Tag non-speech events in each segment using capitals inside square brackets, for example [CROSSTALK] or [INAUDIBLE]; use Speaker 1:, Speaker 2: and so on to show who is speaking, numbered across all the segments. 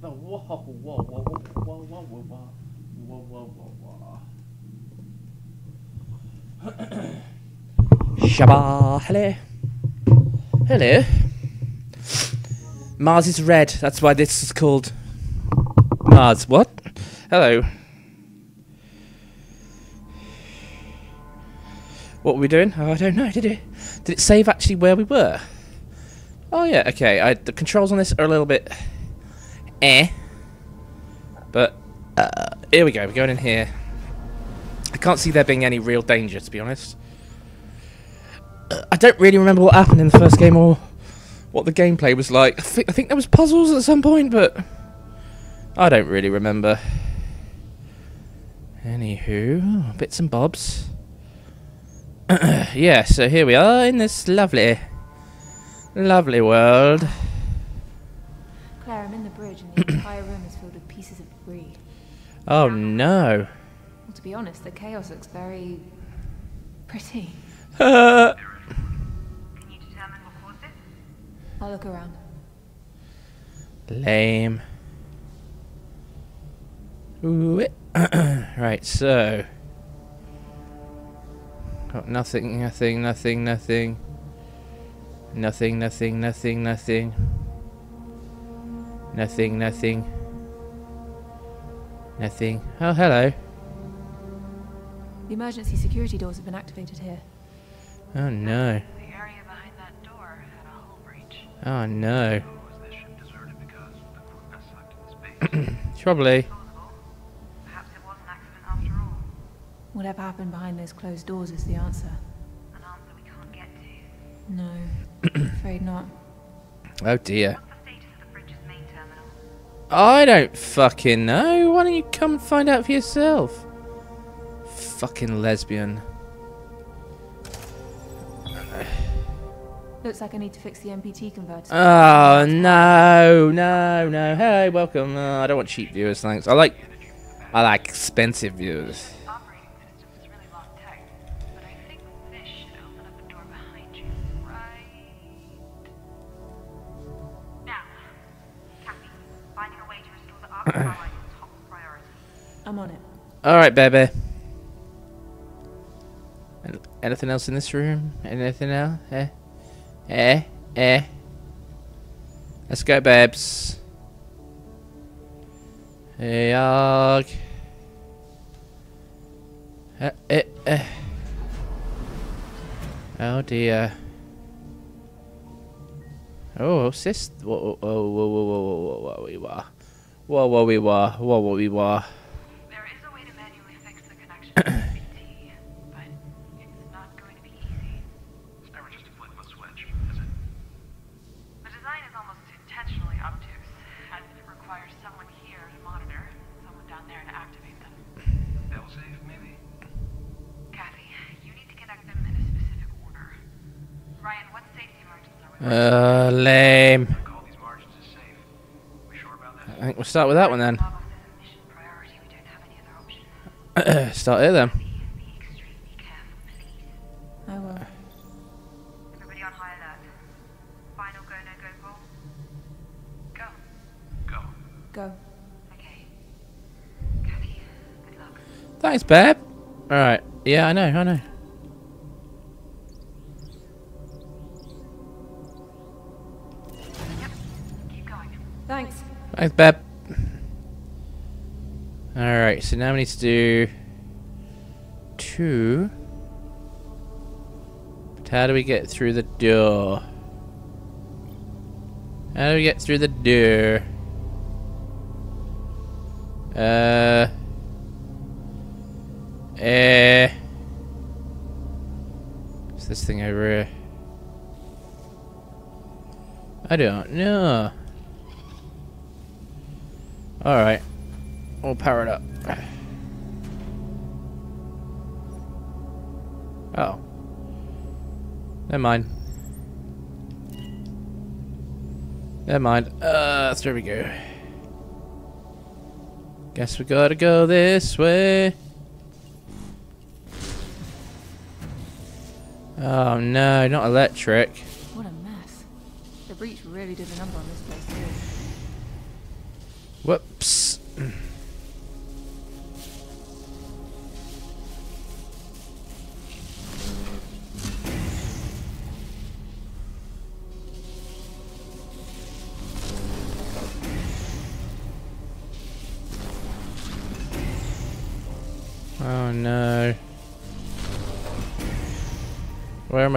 Speaker 1: the whoa, whoa, whoa, whoa, whoa, whoa, whoa, whoa, whoa, whoa, whoa. Shabba, hello. Hello. Mars is red. That's why this is called Mars. What? Hello. What were we doing? Oh, I don't know. Did it? Did it save actually where we were? Oh yeah. Okay. I, the controls on this are a little bit eh, but uh, here we go. We're going in here. I can't see there being any real danger, to be honest. Uh, I don't really remember what happened in the first game or what the gameplay was like. I think, I think there was puzzles at some point, but I don't really remember. Anywho, bits and bobs. [CLEARS THROAT] yeah, so here we are in this lovely, lovely world.
Speaker 2: Claire, I'm in the bridge and the entire room is filled with pieces of debris.
Speaker 1: Oh no.
Speaker 2: Well, to be honest, the chaos looks very... pretty.
Speaker 1: Uh,
Speaker 3: Can you determine what caused [LAUGHS] it?
Speaker 2: I'll look around.
Speaker 1: Lame. Ooh, [CLEARS THROAT] right, so. Got nothing, nothing, nothing, nothing. Nothing, nothing, nothing, nothing. Nothing, nothing. Nothing. Oh, hello.
Speaker 2: The emergency security doors have been activated here.
Speaker 1: Oh no.
Speaker 3: The area behind that door had a hull breach.
Speaker 1: Oh no.
Speaker 4: Was this ship deserted because the crew got sucked into space?
Speaker 1: Probably.
Speaker 3: Perhaps it was an accident after all.
Speaker 2: Whatever happened behind those closed doors is the answer.
Speaker 3: An answer we can't get to.
Speaker 2: No, [CLEARS THROAT] afraid not.
Speaker 1: Oh dear. I don't fucking know. Why don't you come and find out for yourself? Fucking lesbian.
Speaker 2: Looks like I need to fix the MPT converter.
Speaker 1: Oh no, no, no. Hey, welcome. Uh, I don't want cheap viewers, thanks. I like, I like expensive viewers.
Speaker 2: I'm on it.
Speaker 1: All right, baby. Anything else in this room? Anything else? Eh? Eh? Eh? Let's go, babes. Hey, Yog. Eh, eh, eh. Oh dear. Oh, sis. Whoa, whoa, whoa, whoa, whoa, whoa, whoa, whoa, we were. Whoa, whoa, we were. Whoa, whoa, we were.
Speaker 3: There is a way to manually fix the connection to [COUGHS] BT, but it's not going to be easy.
Speaker 4: It's never just a flip of a switch, is it?
Speaker 3: The design is almost intentionally obtuse, as it requires someone here to monitor, someone down there to activate them.
Speaker 4: Failsafe, maybe?
Speaker 3: Kathy, you need to connect them in a specific order. Ryan, what safety margins are we
Speaker 1: Uh, lame. Think we'll start with that one then.
Speaker 3: Lava says it's mission priority. We don't have any other option. [COUGHS]
Speaker 1: start here then.
Speaker 3: Be extremely careful, please.
Speaker 2: I will.
Speaker 3: Everybody on high alert. Final go, no go call. Go.
Speaker 4: Go.
Speaker 2: Go.
Speaker 3: Okay. Kathy, good luck.
Speaker 1: Thanks, babe. Alright. Yeah, I know, I know.
Speaker 3: Yep. Keep going.
Speaker 2: Thanks.
Speaker 1: Thanks, babe. So now we need to do two. But how do we get through the door? How do we get through the door? Uh. Eh. What's this thing over here? I don't know. Alright. We'll power it up. Never mind. Never mind. Uh, there we go. Guess we gotta go this way. Oh no, not electric.
Speaker 2: What a mess. The breach really did a number on this place,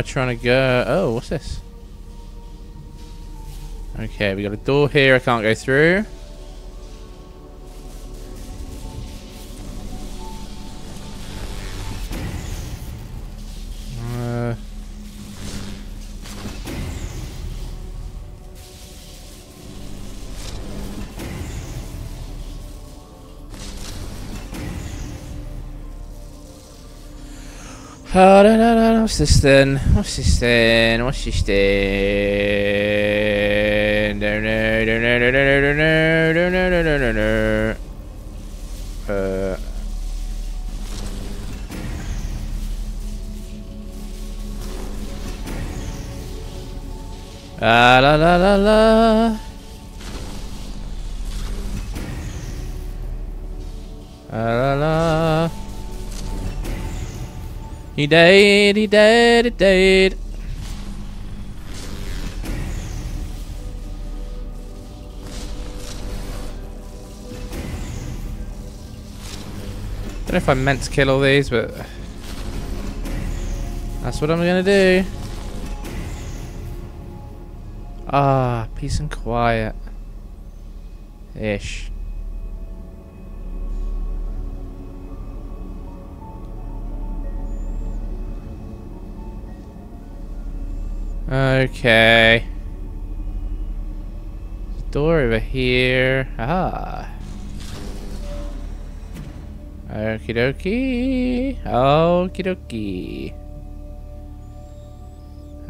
Speaker 1: trying to go? Oh, what's this? Okay, we got a door here I can't go through. What's this then? What's this then? What's this then? Uh. Ah, la la la la. He died, he died, he died. Don't know if I meant to kill all these, but that's what I'm gonna do. Ah, peace and quiet. Ish. Okay. Door over here. Ah. Okie dokie. Okie dokie.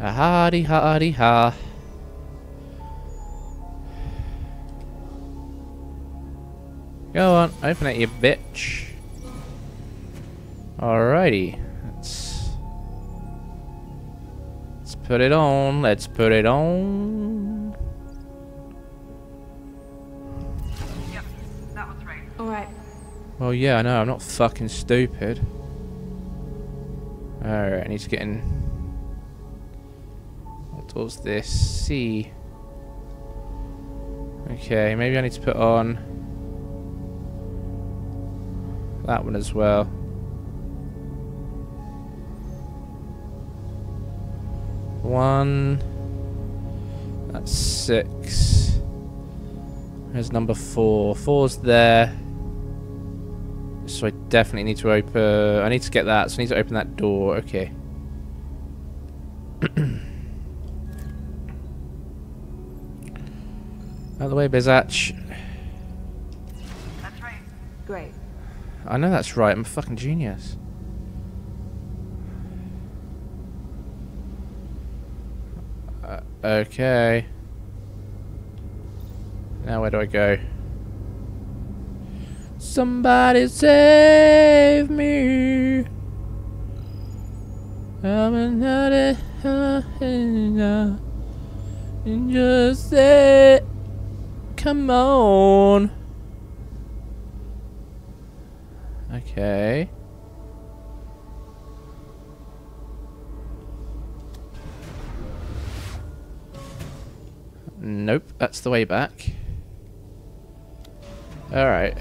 Speaker 1: A hardy hardy ha. Go on, open it, you bitch. Alrighty. Put it on. Let's put it on.
Speaker 3: Yep, that was right.
Speaker 2: Alright,
Speaker 1: Well, yeah, I know. I'm not fucking stupid. Alright, I need to get in. What was this? C. Okay, maybe I need to put on that one as well. One. That's six. There's number four. Four's there. So I definitely need to open... I need to get that, so I need to open that door. Okay. [CLEARS THROAT] Out of the way, Bizatch.
Speaker 3: That's right.
Speaker 2: great.
Speaker 1: I know that's right, I'm a fucking genius. Okay. Now where do I go? Somebody save me. I'm another and just say, come on. Okay. Nope, that's the way back. Alright.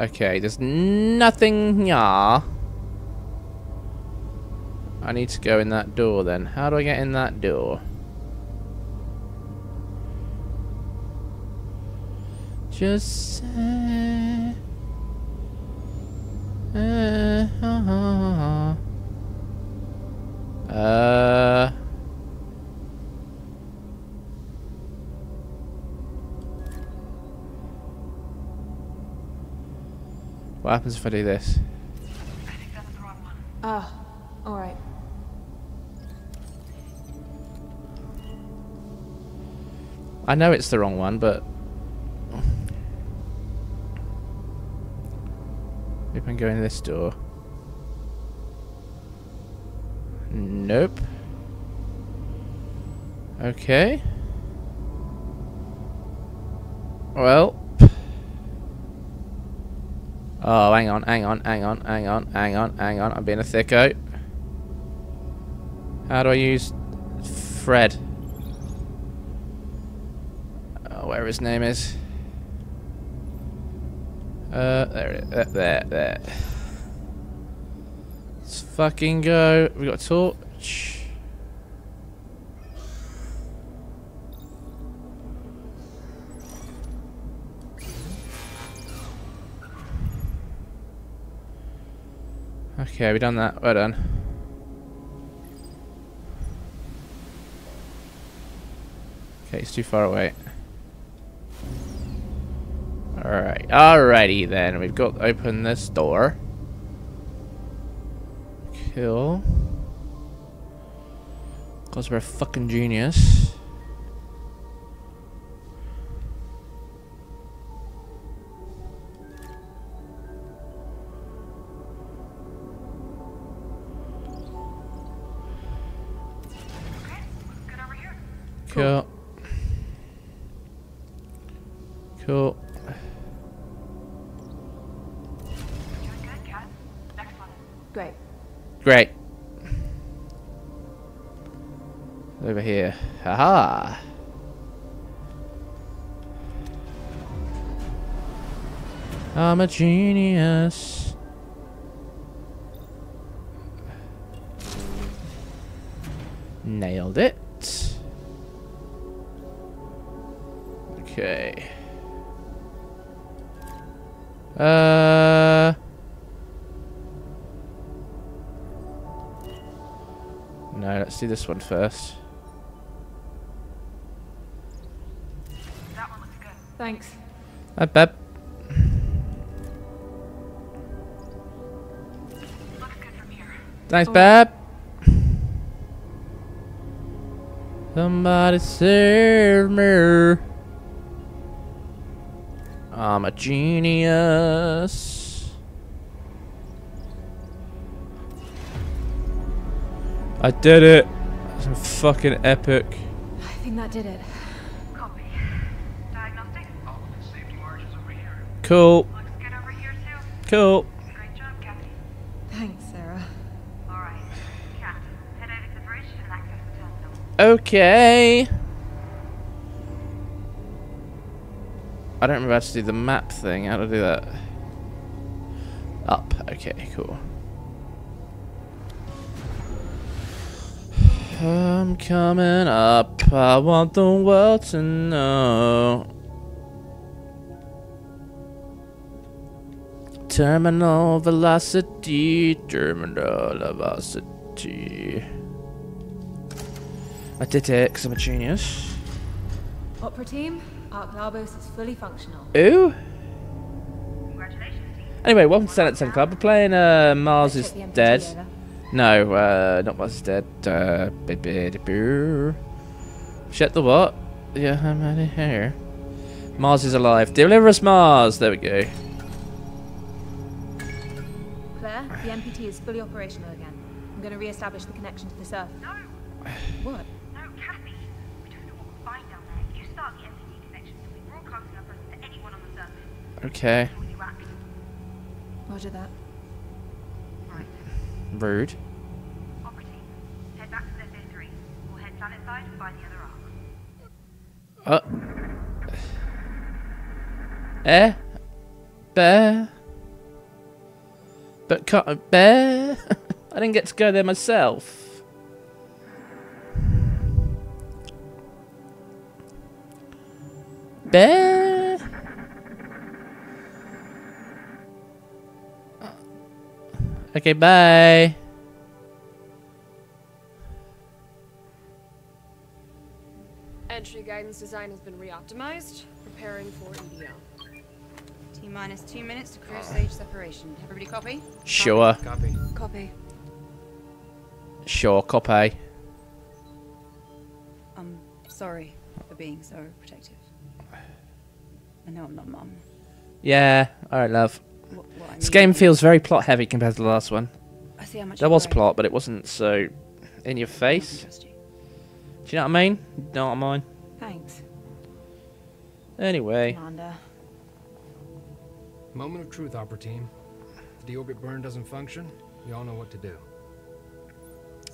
Speaker 1: Okay, there's nothing here. I need to go in that door then. How do I get in that door? Just say... Uh, uh, uh, what happens if I do this?
Speaker 3: I think that's the wrong one.
Speaker 2: Ah, alright.
Speaker 1: I know it's the wrong one, but... Maybe I can go in this door. Nope. Okay. Well. Oh, hang on, hang on, hang on, hang on, hang on, hang on. I'm being a thicko. How do I use Fred? Oh, where his name is. Uh, there it is. Uh, there, there. Let's fucking go. We got a torch. Okay, we done that. Well done. Okay, it's too far away. Alright, alrighty then. We've got to open this door. Cool. Because we're a fucking genius. Genius. Nailed it. Okay. Uh. No, let's do this one first.
Speaker 3: That one looks good.
Speaker 2: Thanks.
Speaker 1: Hi, Beb. Thanks,
Speaker 2: Oh.
Speaker 1: Beb. Somebody save me. I'm a genius. I did it. That's fucking epic.
Speaker 2: I think that did it.
Speaker 3: Copy. Diagnostic.
Speaker 4: All of the safety margins over here.
Speaker 1: Cool.
Speaker 3: Looks good over here too.
Speaker 1: Cool.
Speaker 3: Great job, Kathy.
Speaker 2: Thanks, Sarah.
Speaker 3: All right, Cat. Head over to the bridge and access the terminal.
Speaker 1: Okay. I don't remember how to do the map thing. How to do that? Up. Okay, cool. I'm coming up. I want the world to know. Terminal velocity. Terminal velocity. I did it because I'm a genius.
Speaker 2: Opera team, Arc Labos is fully functional.
Speaker 1: Ooh.
Speaker 3: Congratulations, team.
Speaker 1: Anyway, welcome to Senate 10 Club. We're playing uh, Mars is
Speaker 2: check the MPT
Speaker 1: Dead.
Speaker 2: over.
Speaker 1: No, uh, not Mars is Dead. Uh, bi- bi- di- boo. Shut the what? Yeah, I'm out of here. Mars is alive. Deliver us Mars! There we go.
Speaker 2: Claire, the MPT is fully operational again. I'm going to re-establish the connection to the surf.
Speaker 3: No,
Speaker 2: What?
Speaker 3: no, Kathy. We don't know what we'll find down there. You start the MPT connection, so we broadcasting our presence to anyone on the surface.
Speaker 1: Okay.
Speaker 3: Before you act.
Speaker 2: Roger that.
Speaker 3: Right.
Speaker 1: Rude.
Speaker 3: Opera team. Head back to Zephyr 3. We'll head planet side and find the other arc.
Speaker 1: Uh. Eh? Bear? But can't. Bear? [LAUGHS] I didn't get to go there myself. Bear? Okay, bye.
Speaker 5: Entry guidance design has been re-optimized. Preparing for EDO.
Speaker 6: T minus two minutes to cruise stage separation. Everybody copy?
Speaker 1: Sure.
Speaker 4: Copy.
Speaker 6: Copy.
Speaker 1: Sure, copy.
Speaker 6: I'm sorry for being so protective. I know I'm not mum.
Speaker 1: Yeah, alright, love.
Speaker 6: What, what I
Speaker 1: This
Speaker 6: mean
Speaker 1: game feels very plot heavy compared to the last one.
Speaker 6: I see how much
Speaker 1: There was
Speaker 6: worry.
Speaker 1: plot, but it wasn't so in your face.
Speaker 6: you.
Speaker 1: Do you know what I mean? You know what I mean?
Speaker 6: Thanks.
Speaker 1: Anyway,
Speaker 6: Commander.
Speaker 7: Moment of truth, Opera Team. If the orbit burn doesn't function, we all know what to do.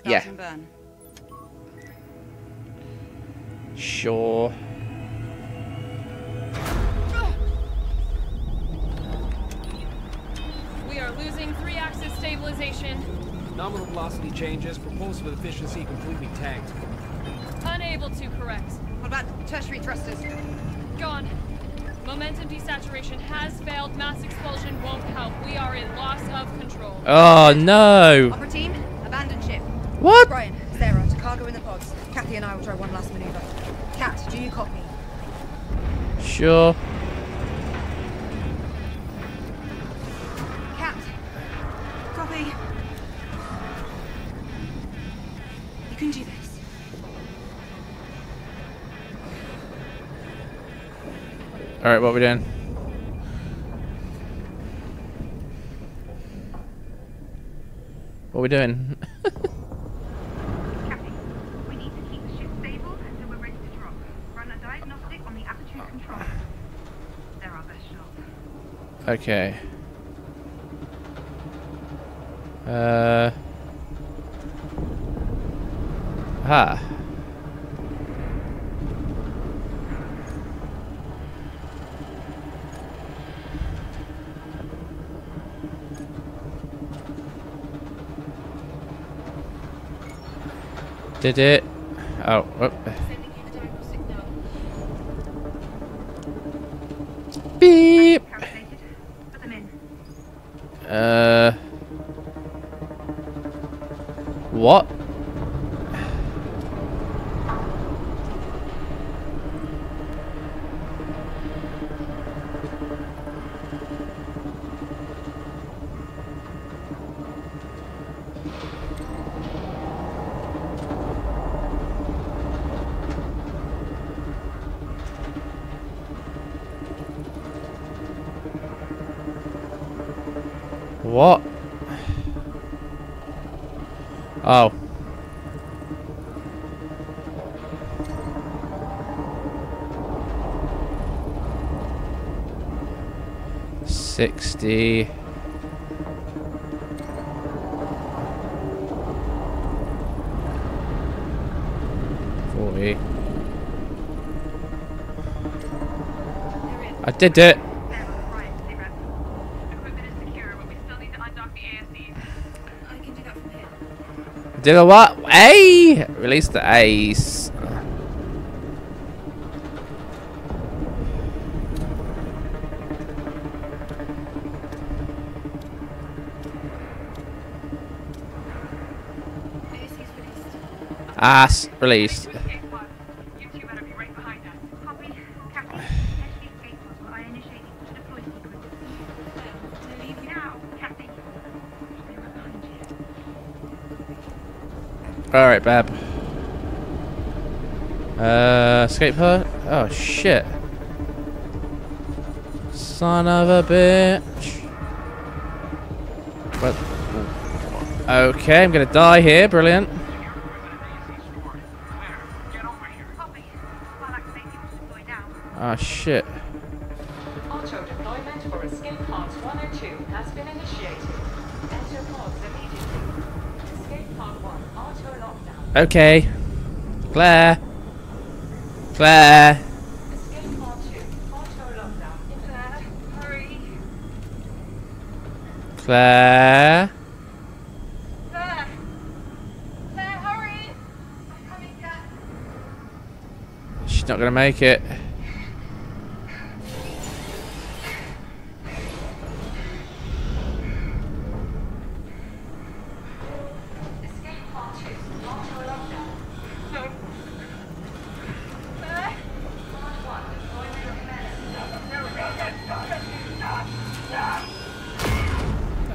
Speaker 1: Yeah.
Speaker 6: Burn.
Speaker 1: sure.
Speaker 5: We are losing three-axis stabilization.
Speaker 7: Nominal velocity changes, propulsive efficiency completely tanked.
Speaker 5: Unable to correct.
Speaker 6: What about tertiary thrusters?
Speaker 5: Gone. Momentum desaturation has failed. Mass expulsion won't help. We are in loss of control.
Speaker 1: Oh no!
Speaker 6: Opera team, abandon ship.
Speaker 1: What?
Speaker 6: Brian, Sarah, to cargo in the pods. Kathy and I will try one last maneuver. Kat, do you copy?
Speaker 1: Sure.
Speaker 6: Copy. You can do this.
Speaker 1: All right, what are we doing? What are we doing? [LAUGHS]
Speaker 3: Captain, we need to keep the ship stable until we're ready to drop. Run a diagnostic on the attitude control. They're our best shot.
Speaker 1: okay. Uh. Ah. Did it? Oh, whoop.
Speaker 5: Sending you the diagnostic now.
Speaker 1: beep.
Speaker 3: Calculated. Put them in.
Speaker 1: Uh. What?
Speaker 6: From it.
Speaker 1: Did a what? A! Release the ace. Ass released. Bab. Uh, escape her? Oh, shit. Son of a bitch. What? Okay, I'm gonna die here. Brilliant.
Speaker 3: Now.
Speaker 1: Oh, shit. Okay. Claire. Claire.
Speaker 8: Escape pod 2 auto lockdown imminent.
Speaker 3: Hurry.
Speaker 1: Claire.
Speaker 3: There. There, hurry. I'm coming, Cat.
Speaker 1: She's not gonna make it.
Speaker 8: Escape pod 2 auto lockdown.
Speaker 3: There.
Speaker 8: Pod 1 deployment commenced.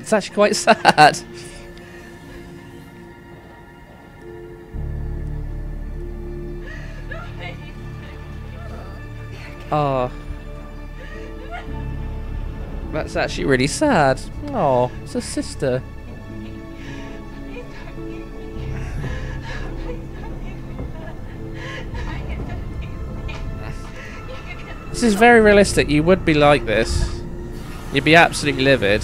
Speaker 1: It's actually quite sad. Oh. That's actually really sad. Oh, it's a sister. This is very realistic. You would be like this. You'd be absolutely livid.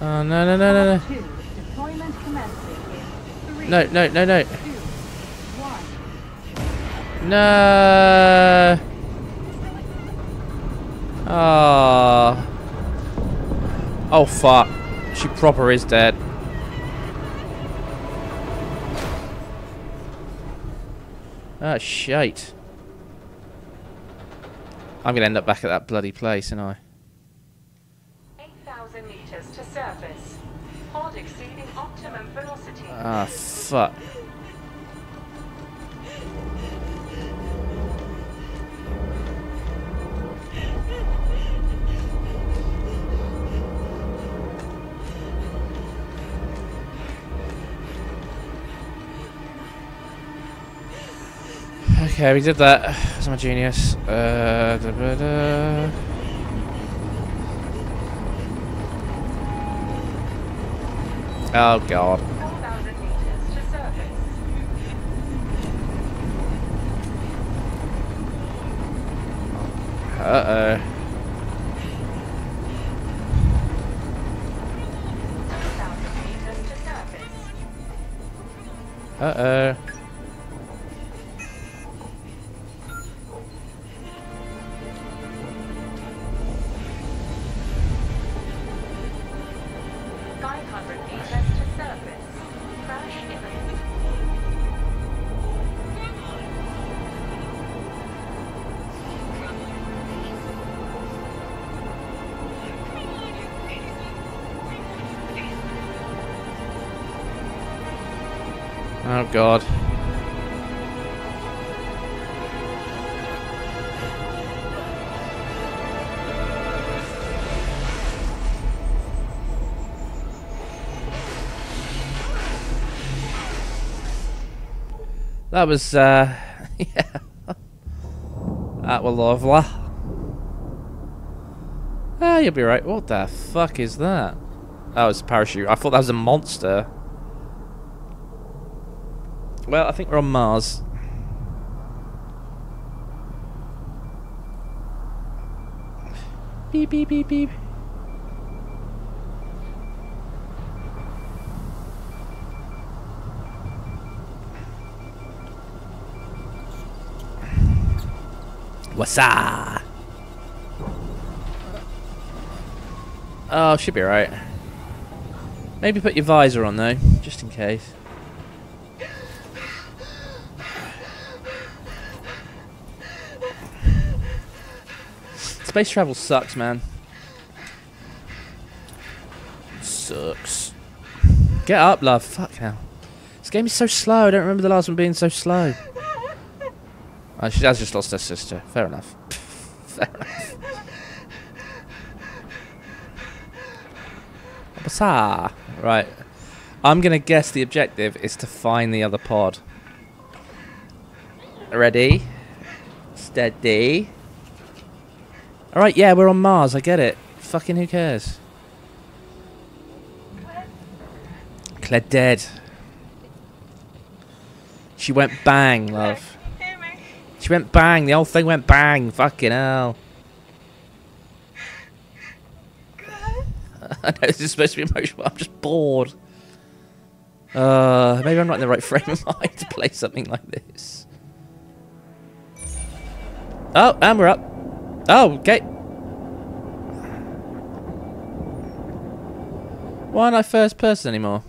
Speaker 1: Oh, no, no, no, no, no. No, no, no, no. No. Oh. Oh fuck. She proper is dead. Oh shite. I'm gonna end up back at that bloody place, and I.
Speaker 8: 8,000 meters to surface. Pod exceeding optimum velocity.
Speaker 1: Ah fuck. Okay, we did that. [SIGHS] That's my genius. Uh, da, da, da. Oh god.
Speaker 8: 4,000 meters to surface.
Speaker 1: Uh
Speaker 8: 2,000 meters to surface.
Speaker 1: oh. Uh oh. God. That was, uh, [LAUGHS] yeah. That was lovely. Ah, you'll be right. What the fuck is that? That was a parachute. I thought that was a monster. Well, I think we're on Mars. Beep, beep, beep, beep. What's up? Oh, should be alright. Maybe put your visor on though, just in case. Space travel sucks, man. Sucks. Get up, love. Fuck hell. This game is so slow. I don't remember the last one being so slow. Oh, she has just lost her sister. Fair enough. [LAUGHS] Fair enough. Right. I'm gonna guess the objective is to find the other pod. Ready? Steady. Alright, yeah, we're on Mars. I get it. Fucking who cares? Claire dead. She went bang, love. She went bang. The whole thing went bang. Fucking hell. [LAUGHS] I know this is supposed to be emotional, but I'm just bored. Uh, maybe I'm not in the right frame of mind to play something like this. Oh, and we're up. Oh, okay. Why aren't I first person anymore?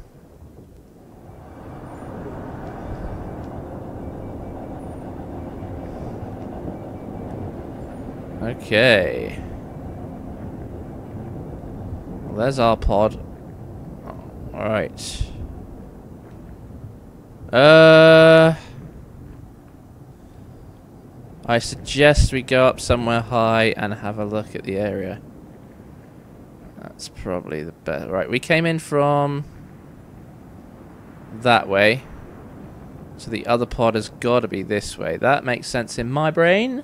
Speaker 1: Okay. Well, there's our pod. Alright. Uh... I suggest we go up somewhere high and have a look at the area. That's probably the best. Right, we came in from that way. So the other pod has got to be this way. That makes sense in my brain.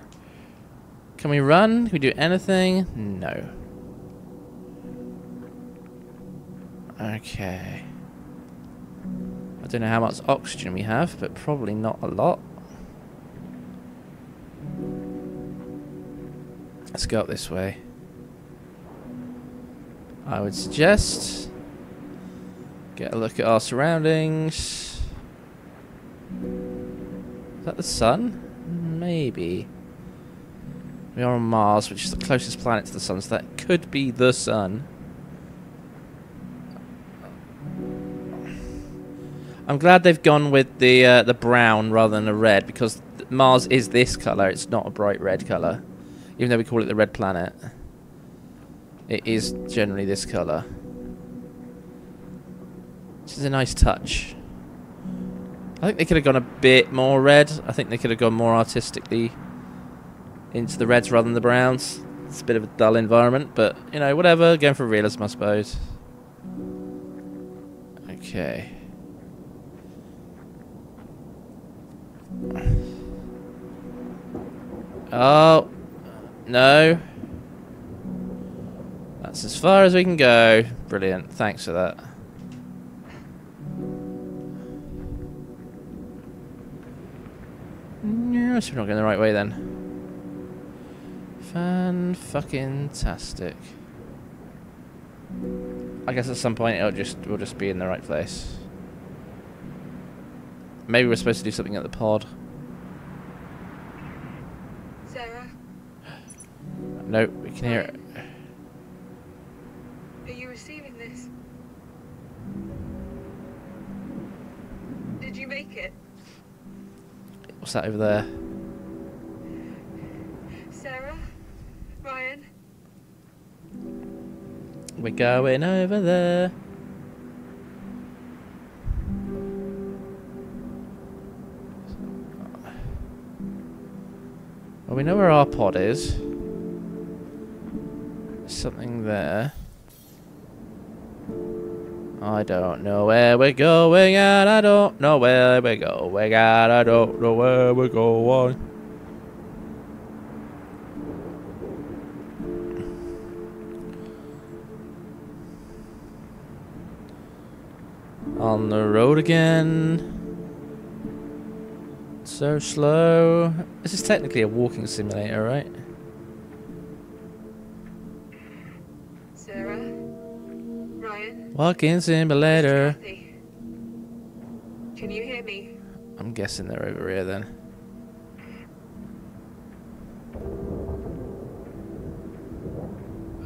Speaker 1: Can we run? Can we do anything? No. Okay. I don't know how much oxygen we have, but probably not a lot. Let's go up this way. I would suggest get a look at our surroundings. Is that the sun? Maybe. We are on Mars, which is the closest planet to the sun, so that could be the sun. I'm glad they've gone with the uh, the brown rather than the red because Mars is this color. It's not a bright red color, even though we call it the red planet. It is generally this color, which is a nice touch. I think they could have gone a bit more red. I think they could have gone more artistically into the reds rather than the browns. It's a bit of a dull environment, but you know, whatever. Going for realism, I suppose. Okay. Oh, no. That's as far as we can go. Brilliant. Thanks for that. Yes, we're not going the right way then. Fan fucking tastic. I guess at some point it'll just we'll just be in the right place. Maybe we're supposed to do something at the pod.
Speaker 3: Sarah,
Speaker 1: No, we can hear it.
Speaker 3: are you receiving this? Did you make it?
Speaker 1: What's that over there?
Speaker 3: Sarah? Ryan?
Speaker 1: We're going over there. Well, we know where our pod is. Something there. I don't know where we're going and I don't know where we're going and I don't know where we're going. On the road again. So slow. This is technically a walking simulator, right? Walking simulator.
Speaker 3: Can you hear me?
Speaker 1: I'm guessing they're over here then.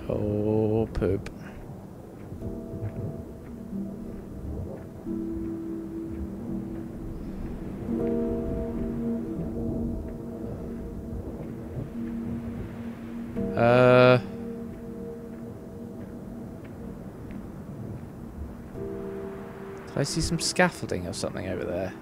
Speaker 1: Oh, poop. Uh. I see some scaffolding or something over there?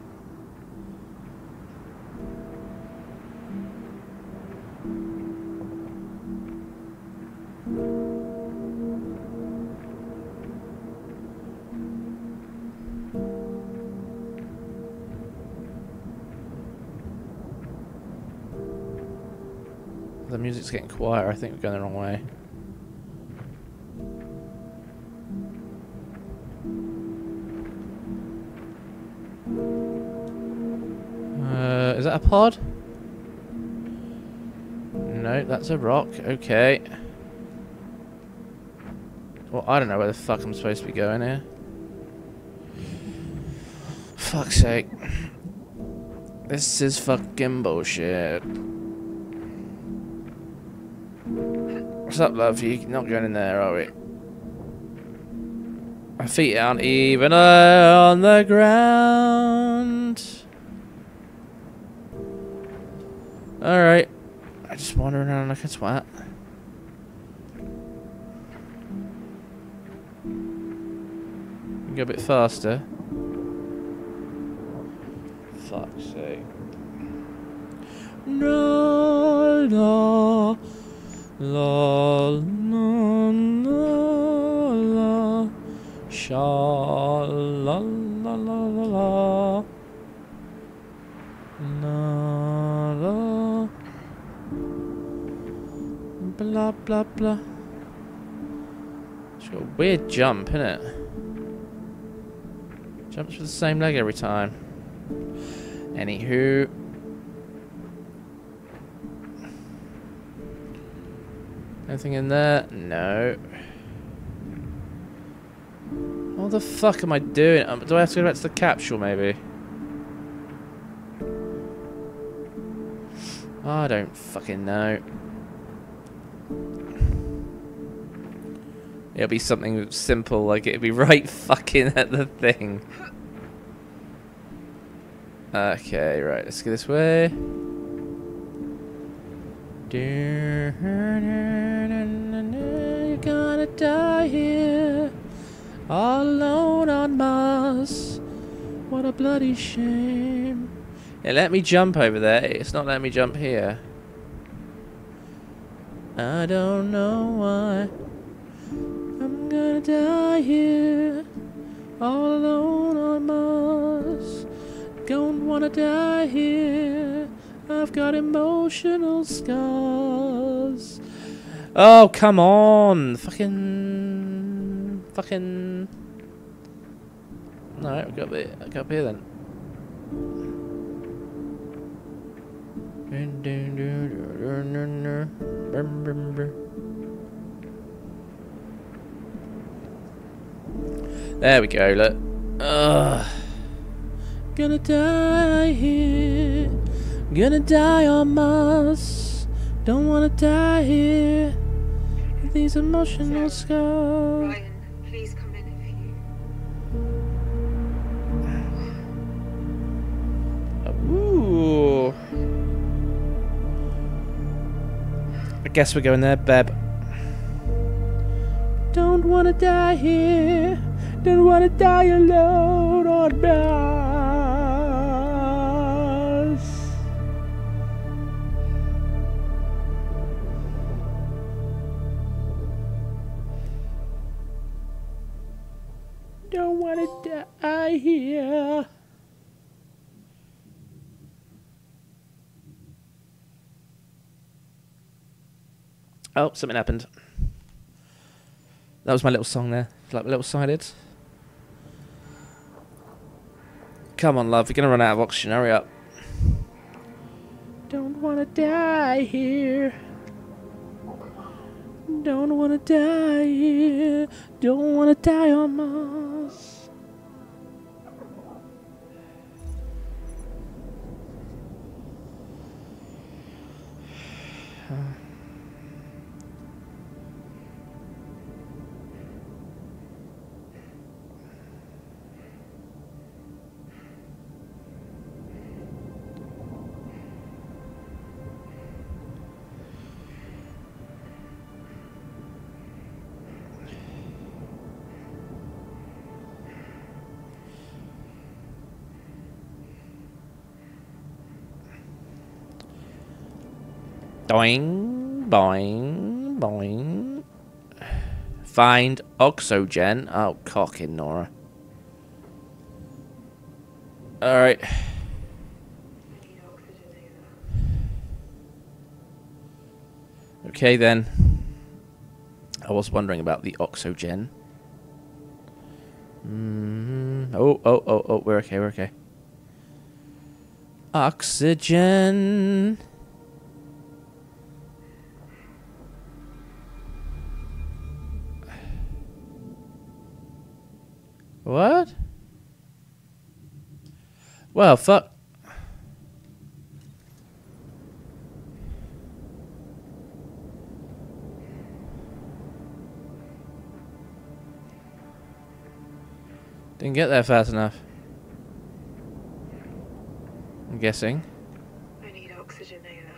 Speaker 1: The music's getting quieter. I think we're going the wrong way. That a pod? No, that's a rock. Okay. Well, I don't know where the fuck I'm supposed to be going here. Fuck's sake. This is fucking bullshit. What's up, love? You're not going in there, are we? My feet aren't even on the ground. Alright. I just wander around like a twat. Go a bit faster. Fuck's sake. La la la la la la sha la la la la la blah blah blah. It's got a weird jump, innit? Jumps with the same leg every time. Anywho. Anything in there? No. What the fuck am I doing? Um, do I have to go back to the capsule, maybe? I don't fucking know. It'll be something simple, like it'll be right [LAUGHS] fucking at the thing. Okay, right, let's go this way. You're gonna die here, all alone on Mars. What a bloody shame. Yeah, let me jump over there. It's not letting me jump here. I don't know why. Gonna die here, all alone on Mars. Don't wanna die here. I've got emotional scars. Oh, come on. Fucking. Fucking. No, I've got up here, go up here then. There we go, look. Ugh. Gonna die here. Gonna die on Mars. Don't wanna die here. With these emotional scars.
Speaker 9: Ryan, please come in if you.
Speaker 1: Ooh. I guess we're going there, Beb. Don't wanna die here. Don't wanna die alone on Mars. Don't wanna die here. Oh, something happened. That was my little song there. Like little sided. Come on, love. We're gonna run out of oxygen. Hurry up. Don't wanna die here. Don't wanna die here. Don't wanna die on Mars. Doing, [SIGHS] [SIGHS] boing, boing. Boing. Find oxygen. Oh, cocking, Nora. Alright. Okay, then. I was wondering about the oxygen. Mm, oh, oh, oh, oh, we're okay, we're okay. Oxygen. Well, fuck. Didn't get there fast enough. I'm guessing.
Speaker 9: I need oxygenator.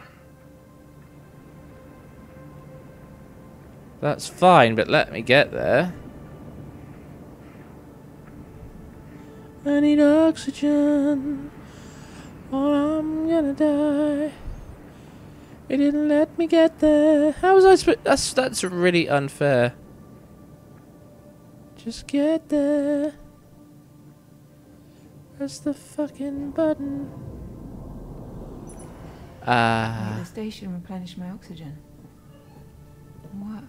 Speaker 1: That's fine, but let me get there. I need oxygen, or I'm gonna die. It didn't let me get there. How was I supposed? That's that's really unfair. Just get there. Press the fucking button.
Speaker 2: Maybe
Speaker 1: Ah.
Speaker 2: the station replenished my oxygen. What?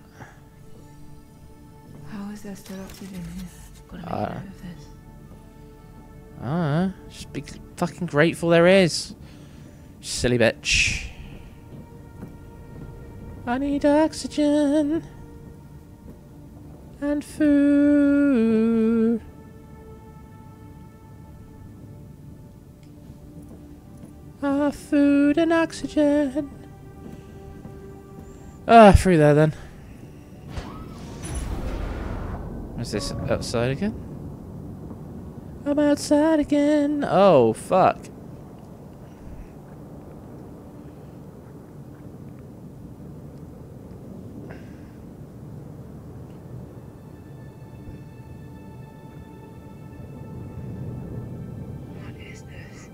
Speaker 2: How is there still oxygen here? Gotta make
Speaker 1: Uh,
Speaker 2: a note of this.
Speaker 1: Ah. Just be fucking grateful there is. Silly bitch. I need oxygen and food. Ah, food and oxygen. Ah, through there then. Is this outside again? I'm outside again. Oh, fuck.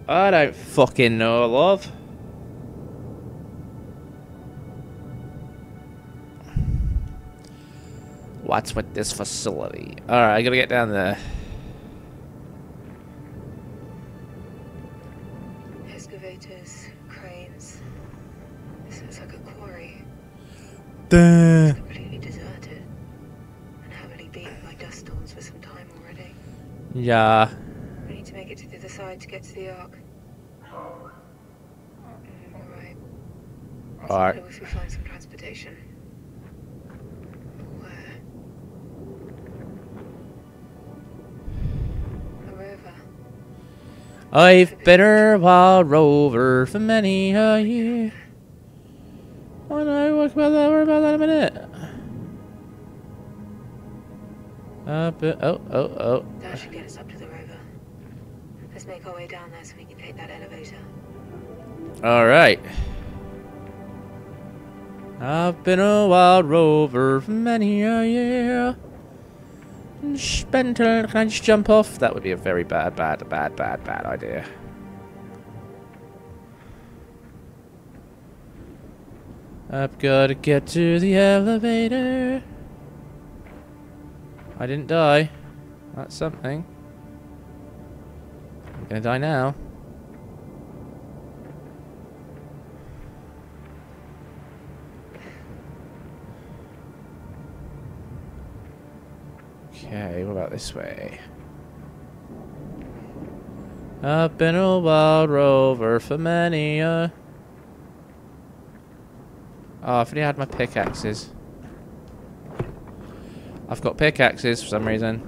Speaker 1: I don't fucking know, love. What's with this facility? Alright, I gotta get down there. Yeah.
Speaker 9: We need to make it to the other side to get to the Ark. Alright.
Speaker 1: Alright.
Speaker 9: If we find some transportation? River.
Speaker 1: Uh, I've been a wild rover for many a year. Oh no, what about that? Worry about that a minute. Uh, but, oh, oh, oh.
Speaker 9: That should get us up to the river. Let's make our way down there so we can take that elevator.
Speaker 1: Alright. I've been a wild rover for many a year. And Spent can I just jump off? That would be a very bad, bad, bad, bad, bad idea. I've got to get to the elevator. I didn't die. That's something. I'm gonna die now. Okay, what about this way? I've been a wild rover for many a. Oh, I've only had my pickaxes. I've got pickaxes for some reason.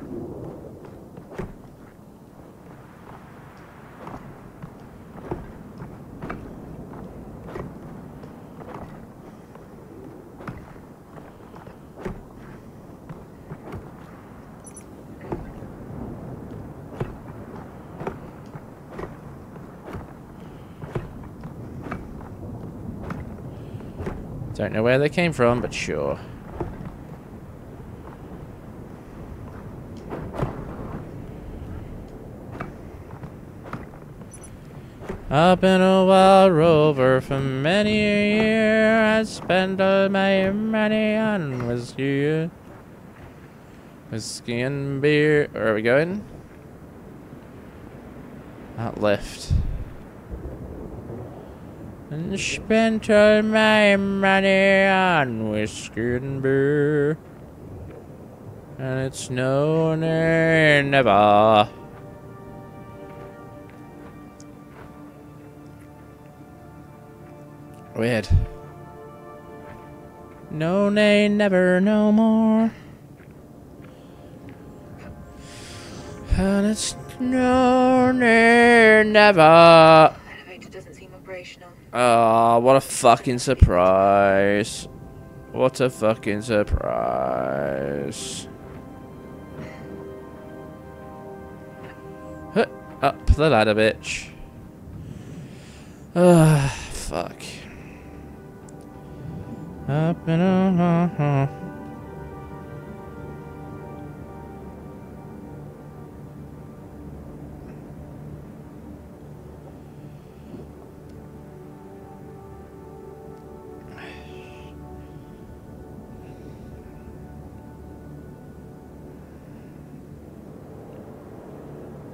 Speaker 1: Don't know where they came from, but sure. I've been a wild rover for many a year. I've spent all my money on whiskey, whiskey and beer. Where are we going? That left. And spent all my money on whiskey and beer. And it's no never. Weird. No nay, never, no more. And it's no nay, never. Oh, what a fucking surprise. What a fucking surprise. Up the ladder, bitch. Ah, fuck. Up and up. Uh,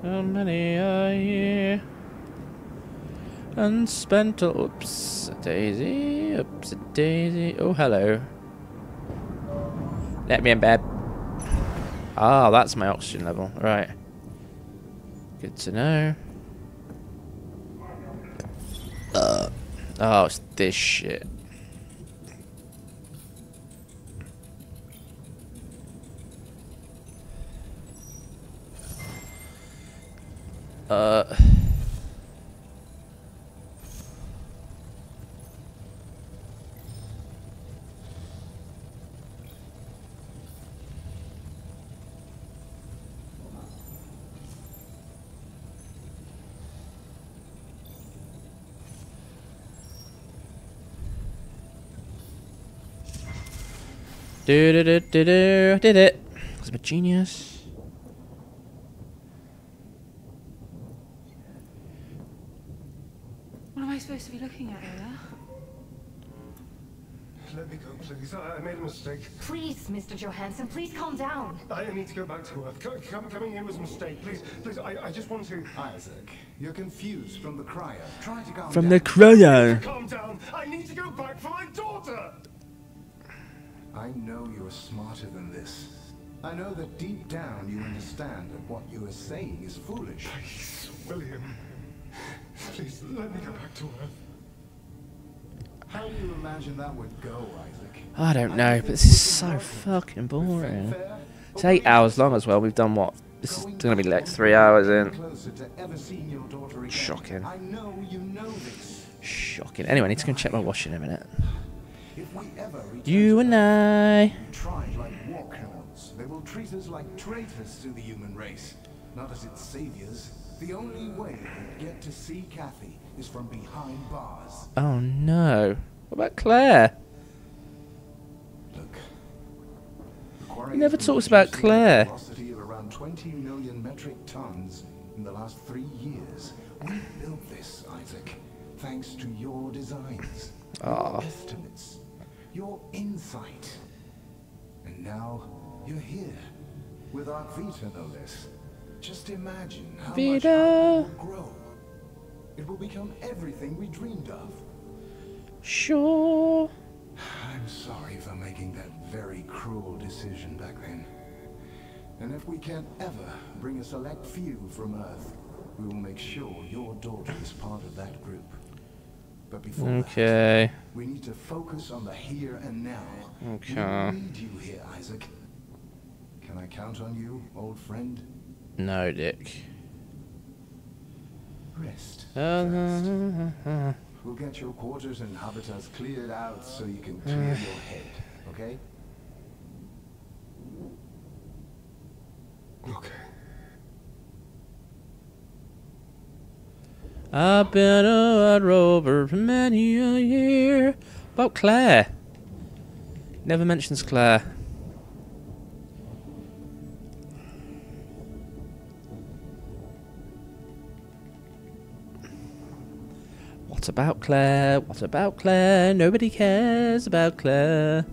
Speaker 1: How many are here? Unspent. Oops, a daisy. Oops, a daisy. Oh, hello. Let me in bed. Ah, that's my oxygen level. Right. Good to know. Uh, oh, it's this shit. Do do do do do. Did it. I'm a genius.
Speaker 6: What am I supposed to be looking at, Ola?
Speaker 10: Let me go, please. I, I made a mistake.
Speaker 11: Please, Mr. Johanssen, please calm down.
Speaker 10: I need to go back to Earth. Co- com- coming here was a mistake. Please, please, I, I just want to...
Speaker 12: Isaac, you're confused from the cryo. Try to calm
Speaker 1: From
Speaker 12: down.
Speaker 1: the cryo.
Speaker 10: Calm down. I need to go back for my daughter.
Speaker 12: I know you're smarter than this. I know that deep down you understand that what you are saying is foolish.
Speaker 10: Please, William. Please, let me go back to Earth.
Speaker 12: How do you imagine that would go, Isaac?
Speaker 1: I don't know, but this is so fucking boring. It's eight hours long as well. We've done what? This is gonna be like three hours in.
Speaker 12: Closer to ever seeing your daughter again.
Speaker 1: Shocking.
Speaker 12: I know you know this.
Speaker 1: Shocking. Anyway, I need to go and check my washing in a minute. You and I.
Speaker 12: tried like war criminals. They will treat us like traitors to the human race, not as its saviors. The only way we get to see Kathy is from behind bars.
Speaker 1: Oh no. What about Claire?
Speaker 12: Quarry
Speaker 1: He never talks about Claire.
Speaker 12: velocity of around 20 million metric tons in the last three years. We built this, Isaac, thanks to your designs, your estimates, your insight. And now you're here, with Art Vita no less. Just imagine how much
Speaker 1: Vita.
Speaker 12: Art will grow. It will become everything we dreamed of.
Speaker 1: Sure.
Speaker 12: I'm sorry for making that very cruel decision back then. And if we can ever bring a select few from Earth, we will make sure your daughter is part of that group. But before
Speaker 1: Okay.
Speaker 12: that, we need to focus on the here and now.
Speaker 1: Okay.
Speaker 12: We need you here, Isaac. Can I count on you, old friend?
Speaker 1: No, Dick.
Speaker 12: Rest.
Speaker 1: Uh, uh, uh, uh,
Speaker 12: We'll get your quarters and habitats cleared out so you can clear your head, okay? [SIGHS]
Speaker 10: Okay.
Speaker 1: I've been a rover for many a year. About Claire. Never mentions Claire. What about Claire? What about Claire? Nobody cares about Claire.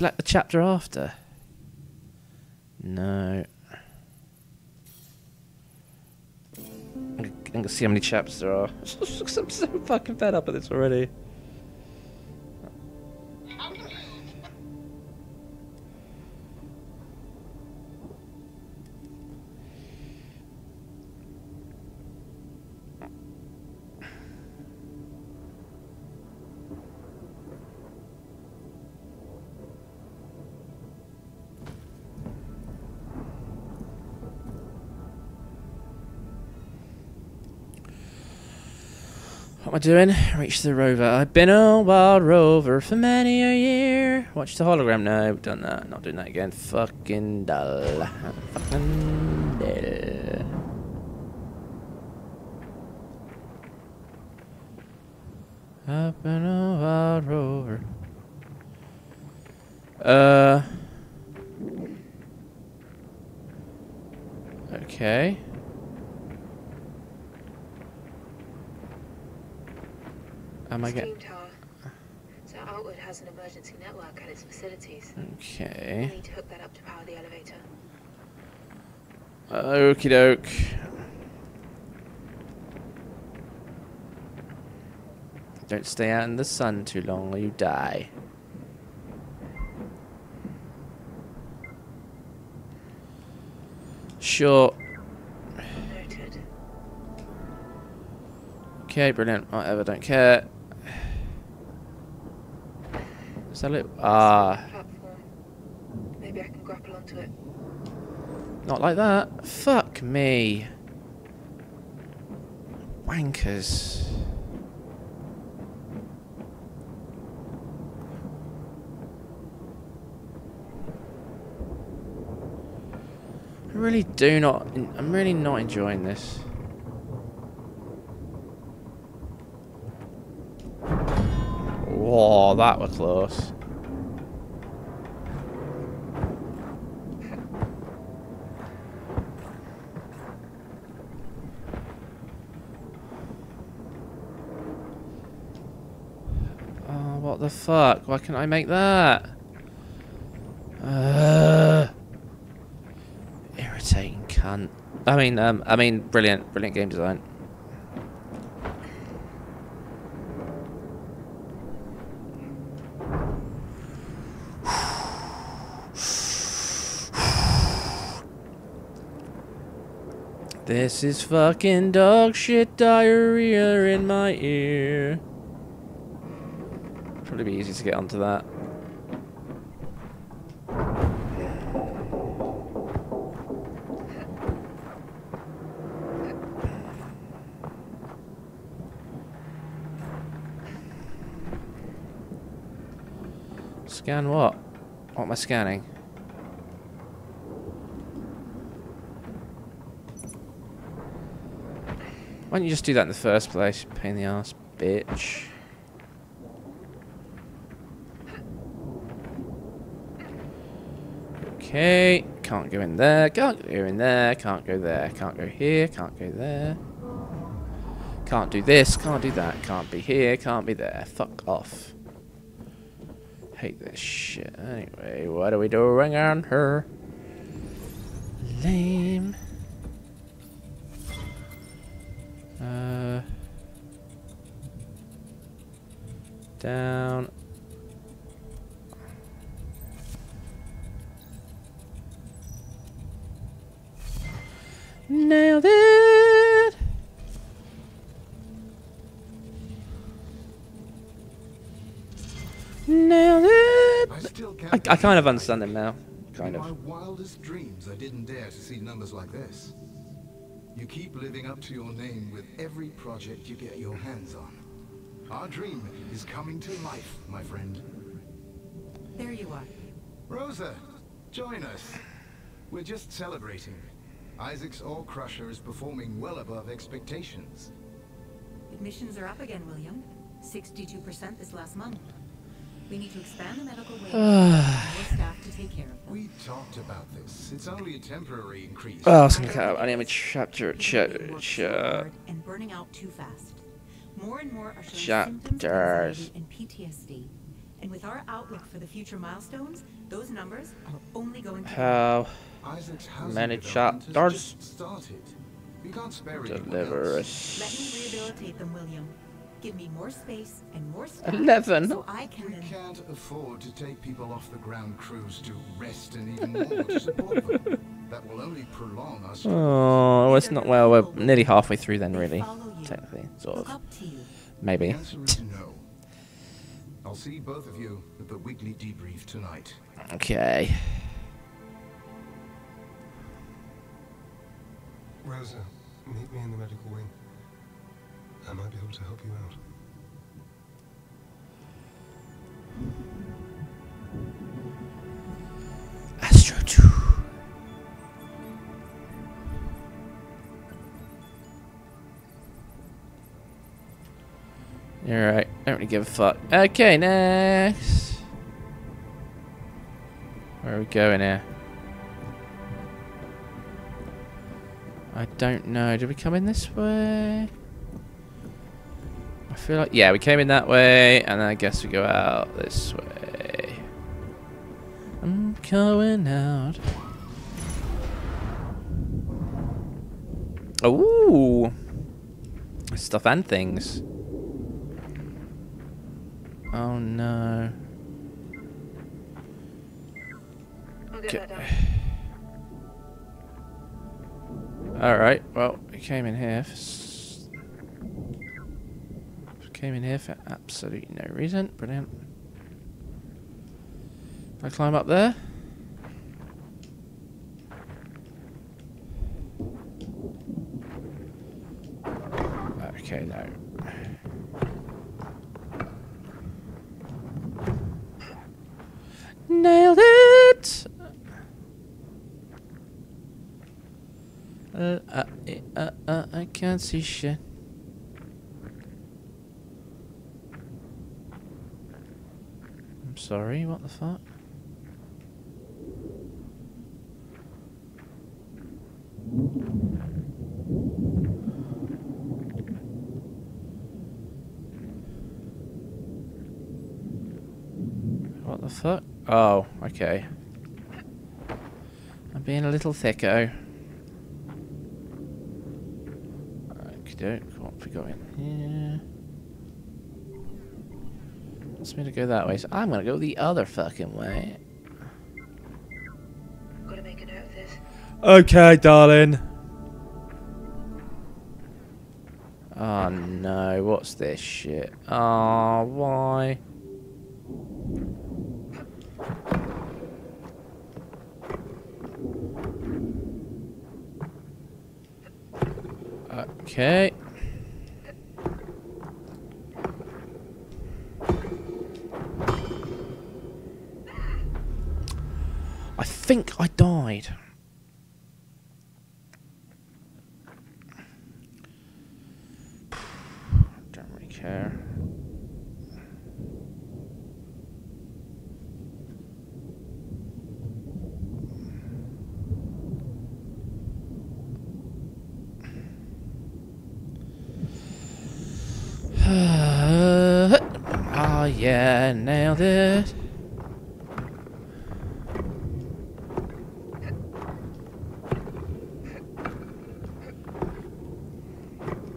Speaker 1: Select the chapter after. No. I'm gonna- see how many chapters there are. [LAUGHS] I'm so fucking fed up with this already. Doing? Reach the rover. I've been a wild rover for many a year. Watch the hologram. No, we've done that. Not doing that again. Fucking dull. Fucking dull. I've been a wild rover. Uh. Okay. Am I getting?
Speaker 9: Steam tower. So Outward has an emergency network at its facilities.
Speaker 1: Okay.
Speaker 9: We need to hook that up to power the elevator.
Speaker 1: Okie doke. Don't stay out in the sun too long or you die. Sure.
Speaker 9: Noted.
Speaker 1: Okay, brilliant. Whatever, don't care. It? Ah,
Speaker 9: Platform. Maybe I can grapple onto it.
Speaker 1: not like that. Fuck me. Wankers. I really do not. I'm really not enjoying this. Whoa, that was close. Oh, what the fuck? Why can't I make that? Uh, irritating cunt. I mean, um, I mean, brilliant, brilliant game design. This is fucking dog shit diarrhea in my ear. Probably be easy to get onto that. Scan what? What am I scanning? Why don't you just do that in the first place, pain in the ass, bitch. Okay, can't go in there, can't go in there, can't go there, can't go here, can't go there. Can't do this, can't do that, can't be here, can't be there. Fuck off. Hate this shit. Anyway, what are we doing on her? Lame. Down. Nailed it. Nailed it.
Speaker 12: I still
Speaker 1: I, I kind of understand them now. Kind
Speaker 12: In
Speaker 1: of.
Speaker 12: my wildest dreams, I didn't dare to see numbers like this. You keep living up to your name with every project you get your hands on. Our dream is coming to life, my friend.
Speaker 11: There you are.
Speaker 12: Rosa, join us. We're just celebrating. Isaac's Ore Crusher is performing well above expectations.
Speaker 11: Admissions are up again, William. 62% this last month. We need to expand the medical wing. [SIGHS]
Speaker 1: Ah.
Speaker 11: more staff to take care of them.
Speaker 12: We talked about this. It's only a temporary increase.
Speaker 1: Oh, I was gonna cut out. I need a chapter.
Speaker 11: People
Speaker 1: Ch- ch-
Speaker 11: and burning out too fast. More and more are showing symptoms of
Speaker 1: Chapters.
Speaker 11: and PTSD. And with our outlook for the future milestones, those numbers are only going to
Speaker 1: How
Speaker 12: Isaac's housing
Speaker 1: many
Speaker 12: development
Speaker 1: chapters
Speaker 12: started. We can't spare
Speaker 1: deliver
Speaker 12: else.
Speaker 11: Let me rehabilitate them, William. Give me more space and more staff.
Speaker 1: Eleven.
Speaker 11: So I can.
Speaker 12: We can't afford to take people off the ground crews to rest and even more to support them. [LAUGHS] That will only prolong our struggle.
Speaker 1: Oh, well, it's not. Well, we're nearly halfway through then, really.
Speaker 11: Follow you.
Speaker 1: Technically, sort of.
Speaker 11: up to you.
Speaker 12: The
Speaker 1: Maybe.
Speaker 12: no. I'll see both of you at the weekly debrief tonight.
Speaker 1: Okay.
Speaker 10: Rosa, meet me in the medical wing. I might be able to help you out.
Speaker 1: Astro 2. Alright, don't really give a fuck. Okay, next. Where are we going here? I don't know. Did we come in this way? I feel like yeah, we came in that way, and I guess we go out this way. I'm going out. Ooh, stuff and things. Oh no.
Speaker 9: I'll get that done.
Speaker 1: Alright, well, we came in here for... s- Came in here for absolutely no reason. Brilliant. I climb up there? Okay, no. Nailed it! Uh, uh, uh, uh, I can't see shit. I'm sorry, what the fuck? What the fuck? Oh, okay. I'm being a little thicko. Okey-doke, what have we got in here? Wants me to go that way, so I'm gonna go the other fucking way.
Speaker 9: Gotta make a note of this.
Speaker 1: Okay, darling. Oh no, what's this shit? Oh, why? Okay. I think I died. [SIGHS] Don't really care. Oh yeah, nailed it.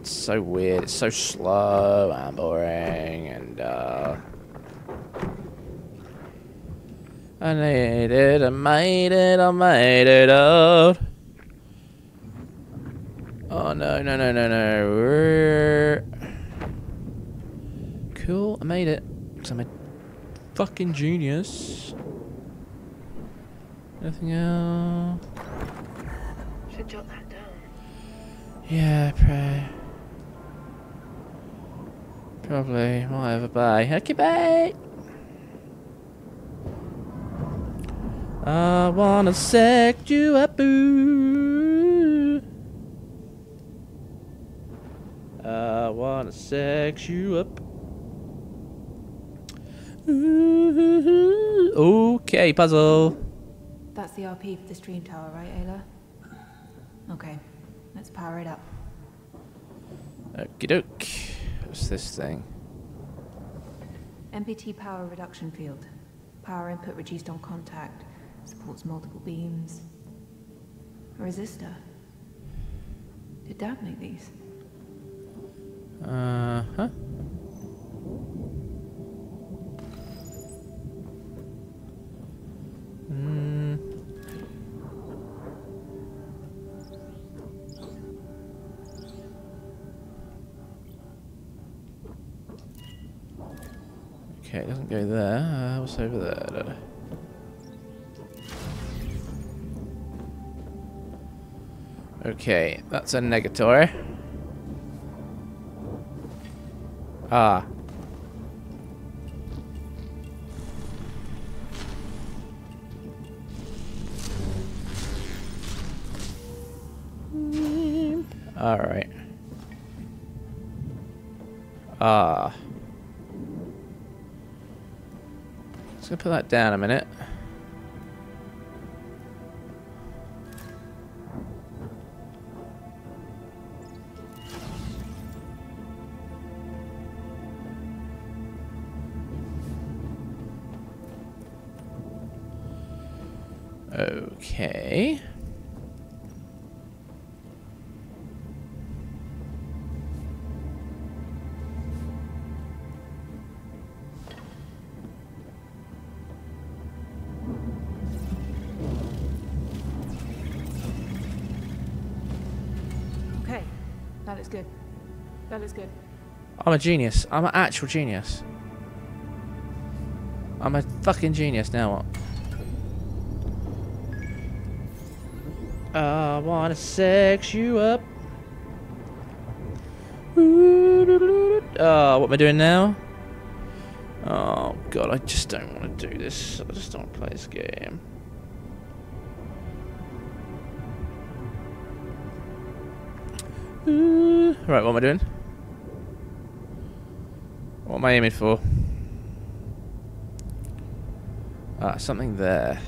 Speaker 1: It's so weird. It's so slow and boring, and uh, I made it. I made it. I made it out. Oh no no no no no! We're- Cool, I made it. Cause I'm a fucking genius. Anything else?
Speaker 9: Should jot that down.
Speaker 1: Yeah, pray. Probably. Whatever, bye. Okay, bye. I wanna sex you up, boo. I wanna sex you up. Okay, puzzle.
Speaker 2: That's the RP for the stream tower, right, Ayla? Okay, let's power it up.
Speaker 1: Okie doke. What's this thing?
Speaker 2: MPT power reduction field. Power input reduced on contact. Supports multiple beams. A resistor. Did Dad make these?
Speaker 1: Uh huh. Okay, it doesn't go there. Uh, what's over there? Okay, that's a negatory. Ah. Alright. Ah. Let's go put that down a minute. A genius. I'm an actual genius. I'm a fucking genius now. What? I wanna sex you up. Oh, what am I doing now? Oh god, I just don't want to do this. I just don't play this game. Right, what am I doing? What am I aiming for? Ah, something there.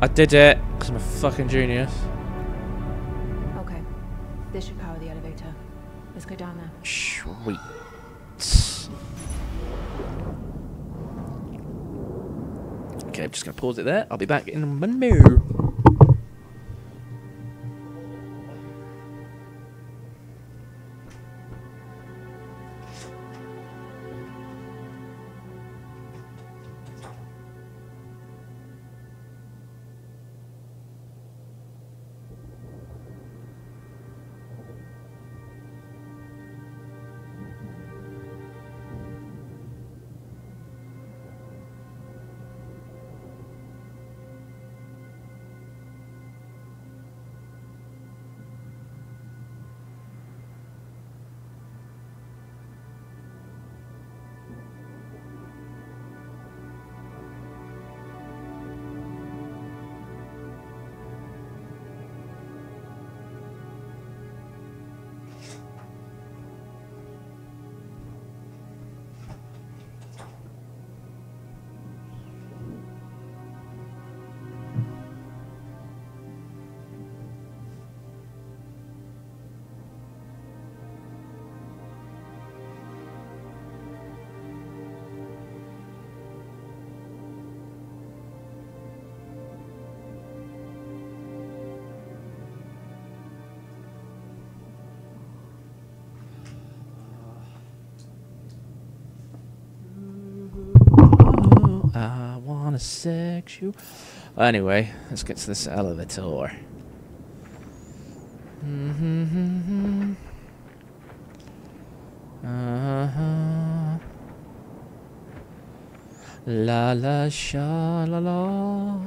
Speaker 1: I did it, because I'm a fucking genius.
Speaker 2: Okay, this should power the elevator. Let's go down there.
Speaker 1: Sweet. Okay, I'm just going to pause it there. I'll be back in a minute. I sex you. Anyway, let's get to this elevator. Mm-hmm. Uh-huh. La la sha la la.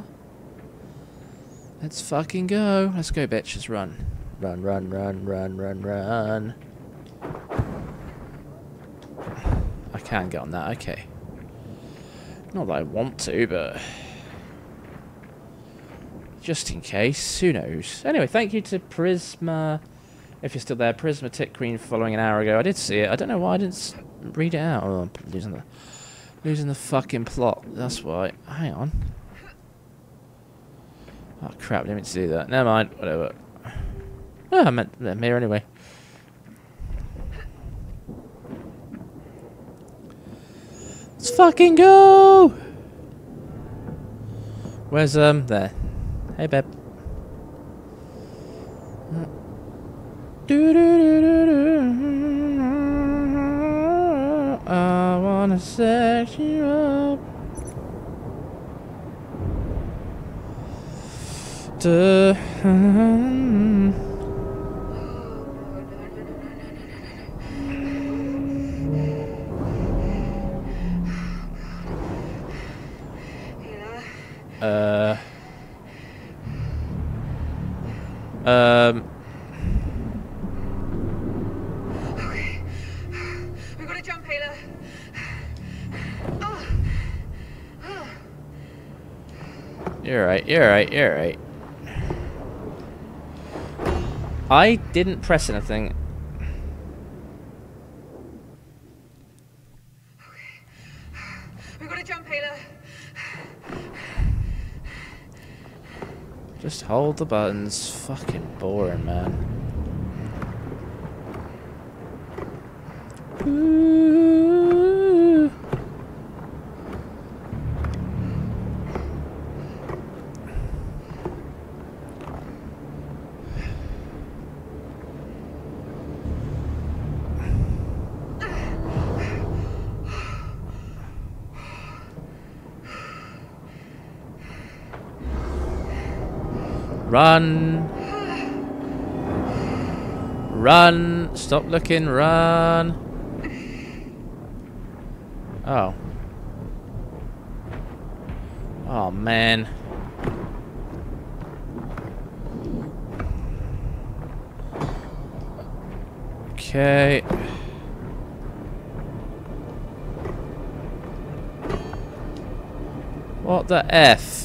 Speaker 1: Let's fucking go. Let's go, bitch. Let's run. Run, run, run, run, run, run. I can get on that. Okay. Not that I want to, but just in case, who knows? Anyway, thank you to Prisma, if you're still there. Prismatic Queen following an hour ago. I did see it. I don't know why I didn't read it out. Oh, I'm losing the losing the fucking plot. That's why. Hang on. Oh crap! Didn't mean to do that. Never mind. Whatever. Oh, I meant them anyway. Fucking go! Where's um there? Hey babe. You're right. You're right. I didn't press anything.
Speaker 9: We've got to jump.
Speaker 1: Just hold the buttons. Fucking boring, man. Ooh. Run. Run. Stop looking. Run. Oh. Oh, man. Okay. What the F?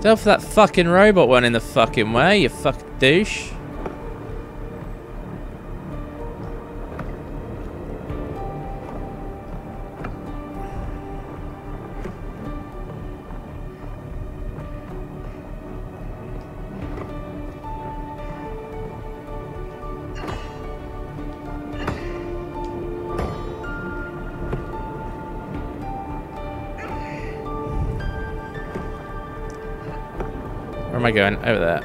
Speaker 1: Don't for that fucking robot one in the fucking way, you fucking douche. I going? Over there.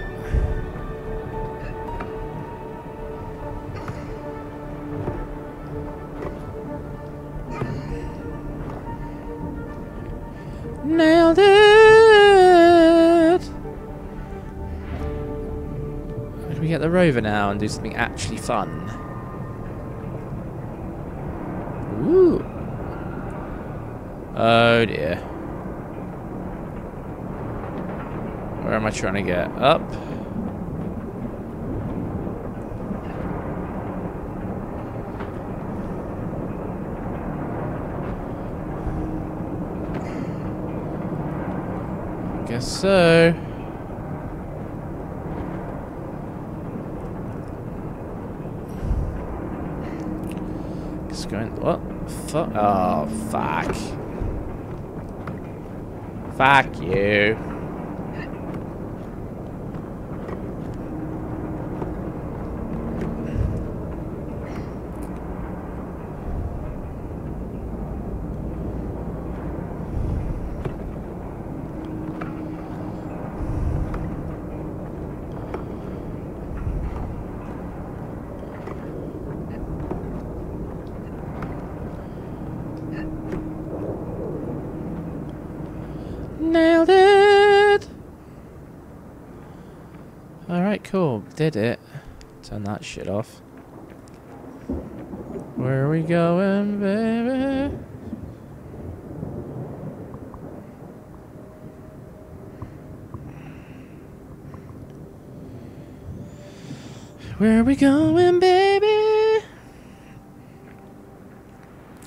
Speaker 1: Nailed it! Can we get the rover now and do something actually fun? Ooh. Oh dear. Where am I trying to get? Up? Guess so. It's going. What? Fuck. Oh, fuck. Fuck you. Nailed it! Alright, cool. Did it. Turn that shit off. Where are we going, baby? Where are we going, baby?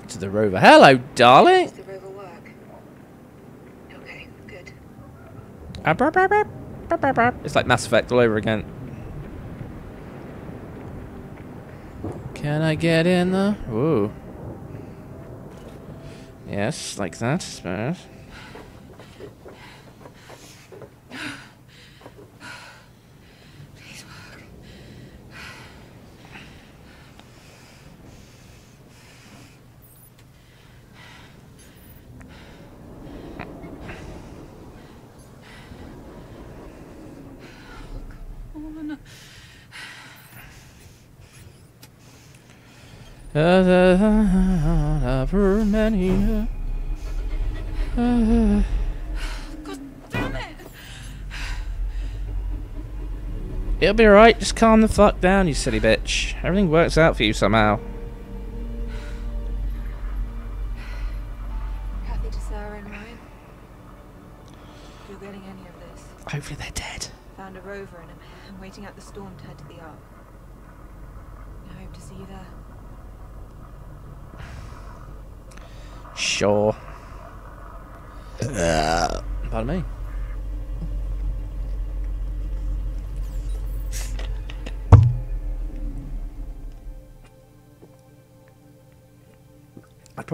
Speaker 1: To the rover. Hello, darling.
Speaker 9: The rover work? Okay, good.
Speaker 1: It's like Mass Effect all over again. Can I get in the... Ooh. Yes, like that, suppose. Ever many. uh, It'll be alright, just calm the fuck down, you silly bitch. Everything works out for you somehow.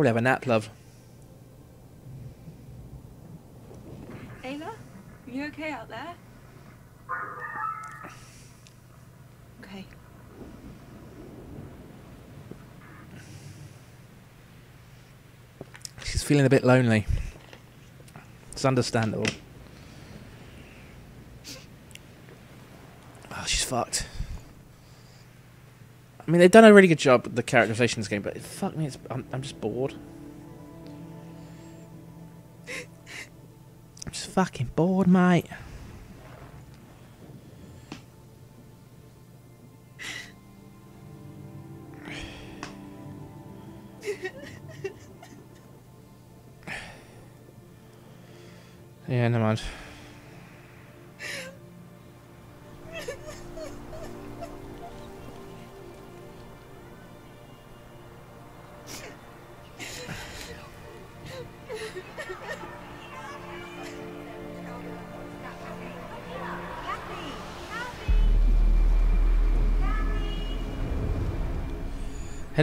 Speaker 1: Probably have a nap, love.
Speaker 6: Ayla, are you okay out there? Okay.
Speaker 1: She's feeling a bit lonely. It's understandable. Oh, she's fucked. I mean, they've done a really good job with the characterization in this game, but fuck me, I'm, I'm just bored. I'm just fucking bored, mate.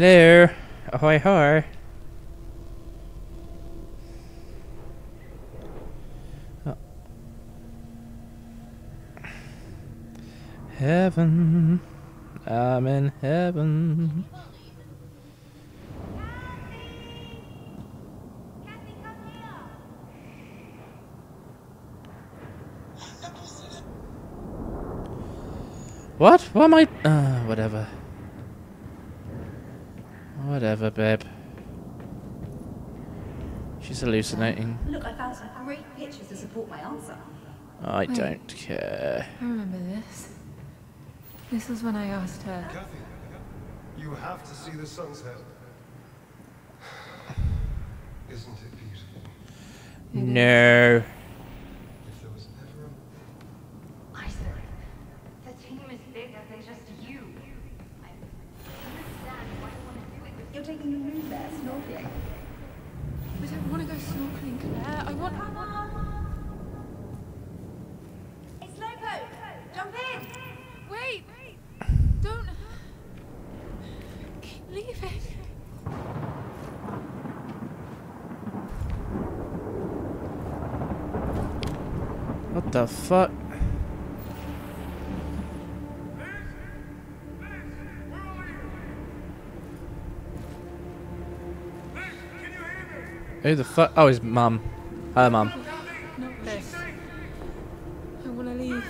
Speaker 1: Hello. Ahoy, hoy. Oh. Heaven. I'm in heaven. What? What am I? Uh, whatever. Whatever, babe. She's hallucinating.
Speaker 11: Look, I found some great pictures to support my answer.
Speaker 1: I
Speaker 2: Wait.
Speaker 1: don't care.
Speaker 2: I remember this. This was when I asked her.
Speaker 10: Kathy, you have to see the sunset. [SIGHS] Isn't it beautiful?
Speaker 1: No.
Speaker 10: If there was ever a
Speaker 3: Isaac, the team is bigger than just you. I understand why you want to do it with
Speaker 11: You're taking a move there, snorkeling.
Speaker 5: I don't want to go snorkeling, Claire. I want.
Speaker 11: It's Loco! Jump in!
Speaker 5: Wait! Don't. Keep leaving.
Speaker 1: What the fuck? Who the fuck? Oh, his mum. Her mum.
Speaker 5: Not this. I want to leave.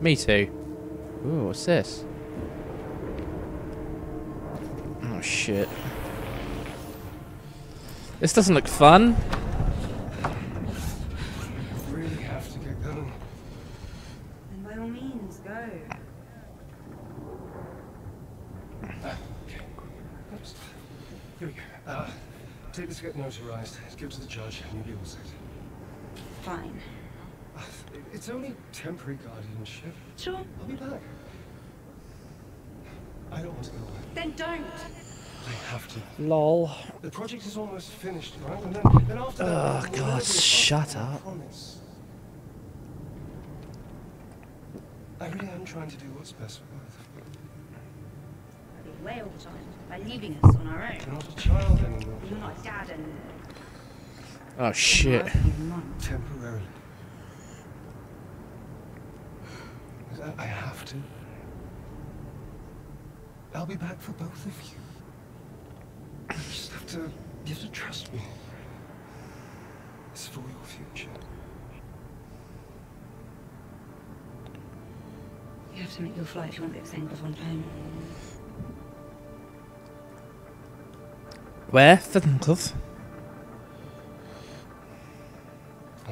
Speaker 1: Me too. Ooh, what's this? Oh shit. This doesn't look fun.
Speaker 10: really have to get going.
Speaker 6: Then by all means, go.
Speaker 10: Oops. Here we go. Uh, take this get notarized. Give it to the judge, and you'll be all set.
Speaker 6: Fine.
Speaker 10: Uh, It's only temporary guardianship.
Speaker 6: Sure.
Speaker 10: I'll be back. I don't want to go away.
Speaker 6: Then don't.
Speaker 10: I have to.
Speaker 1: Lol.
Speaker 10: The project is almost finished, right? And then, then after that,
Speaker 1: Oh,
Speaker 10: we'll
Speaker 1: God, shut
Speaker 10: I
Speaker 1: up.
Speaker 10: promise. I really am trying to do what's best for both of you.
Speaker 6: I'll be away all the time by leaving us on our own.
Speaker 10: You're not a child anymore.
Speaker 6: You're not a dad anymore.
Speaker 1: Oh shit.
Speaker 6: Even mine.
Speaker 10: Temporarily. Because I, I have to. I'll be back for both of you. You just have to, you have to trust me. It's for your future.
Speaker 6: You have to make your flight if you want to get St. on time.
Speaker 1: Where? Fiddlecliff?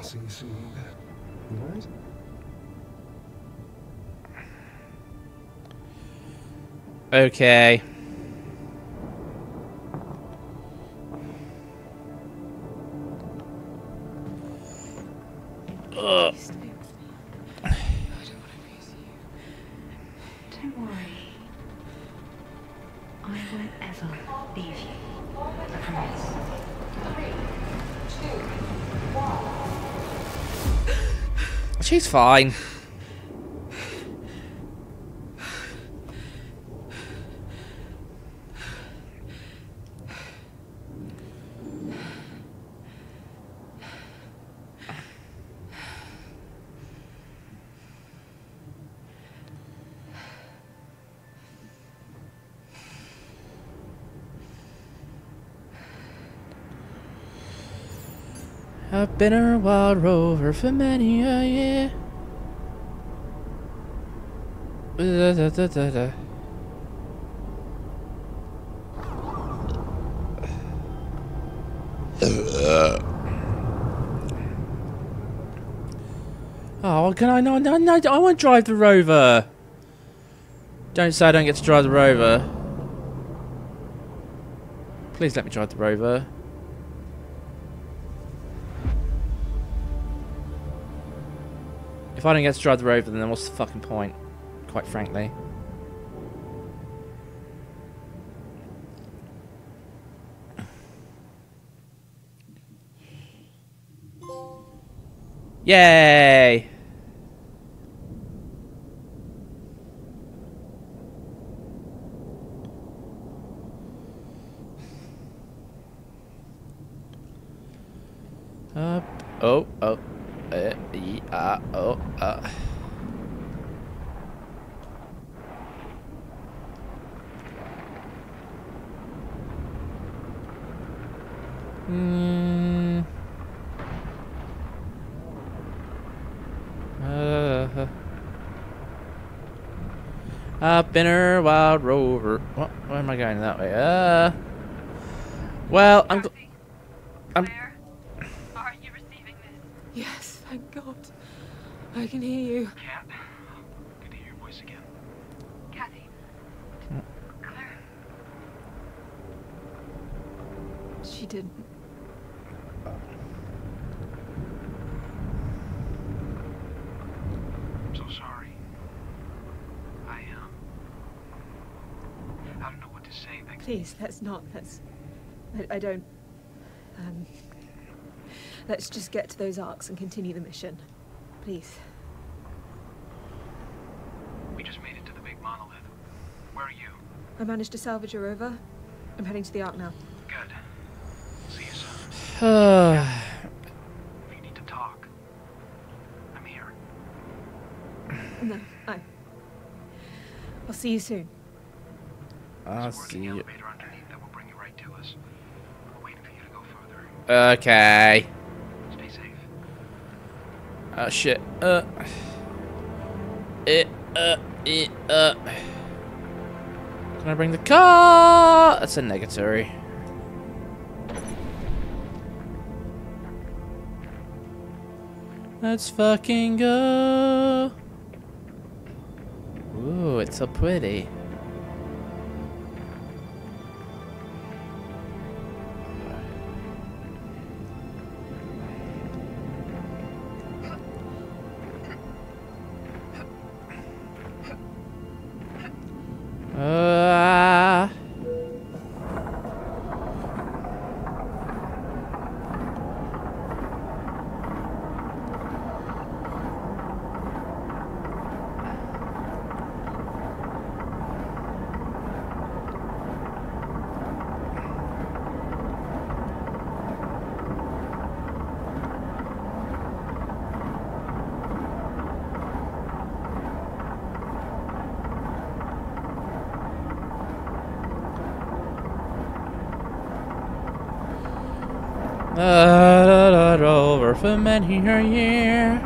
Speaker 10: I'll see you soon in bed. All right?
Speaker 1: Okay. Ugh. Fine. I've been a wild rover for many a year. Oh, can I? No, no, no! I want to drive the rover. Don't say I don't get to drive the rover. Please let me drive the rover. If I don't get to drive the rover, then what's the fucking point? Quite frankly. Yay! Up. Oh, oh. Uh, ye, ah, oh, ah. Hmm. Uh, up in her wild rover. What? Why am I going that way? Uh. Well, I'm.
Speaker 3: Are you receiving this?
Speaker 2: Yes, thank God. I can hear you.
Speaker 7: Cat, good to hear your voice again.
Speaker 3: Kathy. Claire.
Speaker 2: She didn't.
Speaker 7: I'm so sorry. I um, I don't know what to say. Like,
Speaker 2: Please, let's not. Let's. I, I don't. Um. Let's just get to those ARKs and continue the mission. Please.
Speaker 7: we just made it to the big monolith. Where are you?
Speaker 2: I managed to salvage a rover. I'm heading to the ARK now.
Speaker 7: Good. See you soon.
Speaker 1: Uh, [SIGHS]
Speaker 7: We need to talk. I'm here.
Speaker 2: No, I. I'll see you soon.
Speaker 1: I'll see you.
Speaker 7: Elevator underneath that will bring you right to us. We're waiting for you to go further.
Speaker 1: Okay.
Speaker 7: Stay safe.
Speaker 1: Oh shit. Uh. It. Uh. It. Uh. Can I bring the car? That's a negatory. Let's fucking go. Ooh, it's so pretty. For many a year.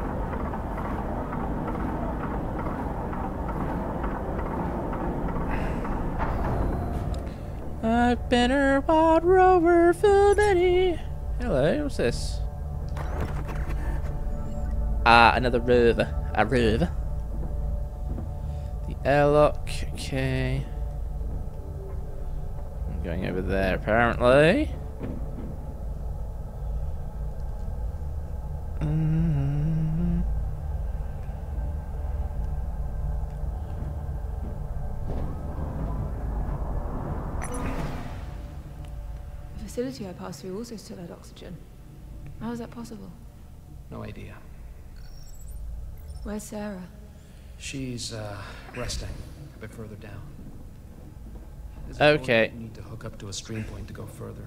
Speaker 1: I've been a wild rover for many. Hello, what's this? Ah, another rover. A rover. The airlock. Okay. I'm going over there, apparently.
Speaker 2: If a facility I passed through also still had oxygen. How is that possible?
Speaker 7: No idea.
Speaker 2: Where's Sarah?
Speaker 7: She's, uh, resting a bit further down. There's
Speaker 1: Okay.
Speaker 7: that You need to hook up to a stream point to go further.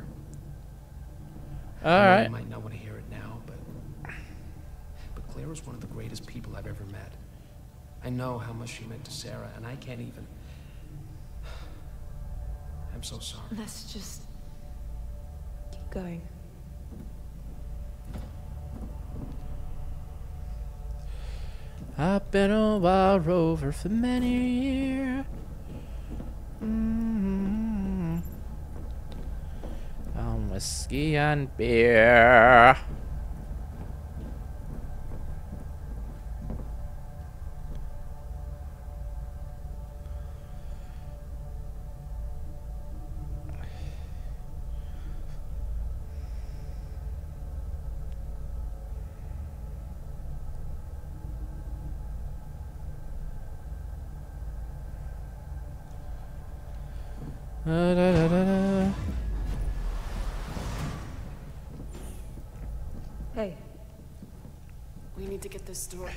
Speaker 7: I know
Speaker 1: Alright.
Speaker 7: You might not want to hear it now, but but Claire is one of the greatest people I've ever met. I know how much she meant to Sarah, and I can't even. [SIGHS] I'm so sorry.
Speaker 2: Let's just keep going.
Speaker 1: I've been a wild rover for many years. Mm. On whiskey and beer.
Speaker 5: This door.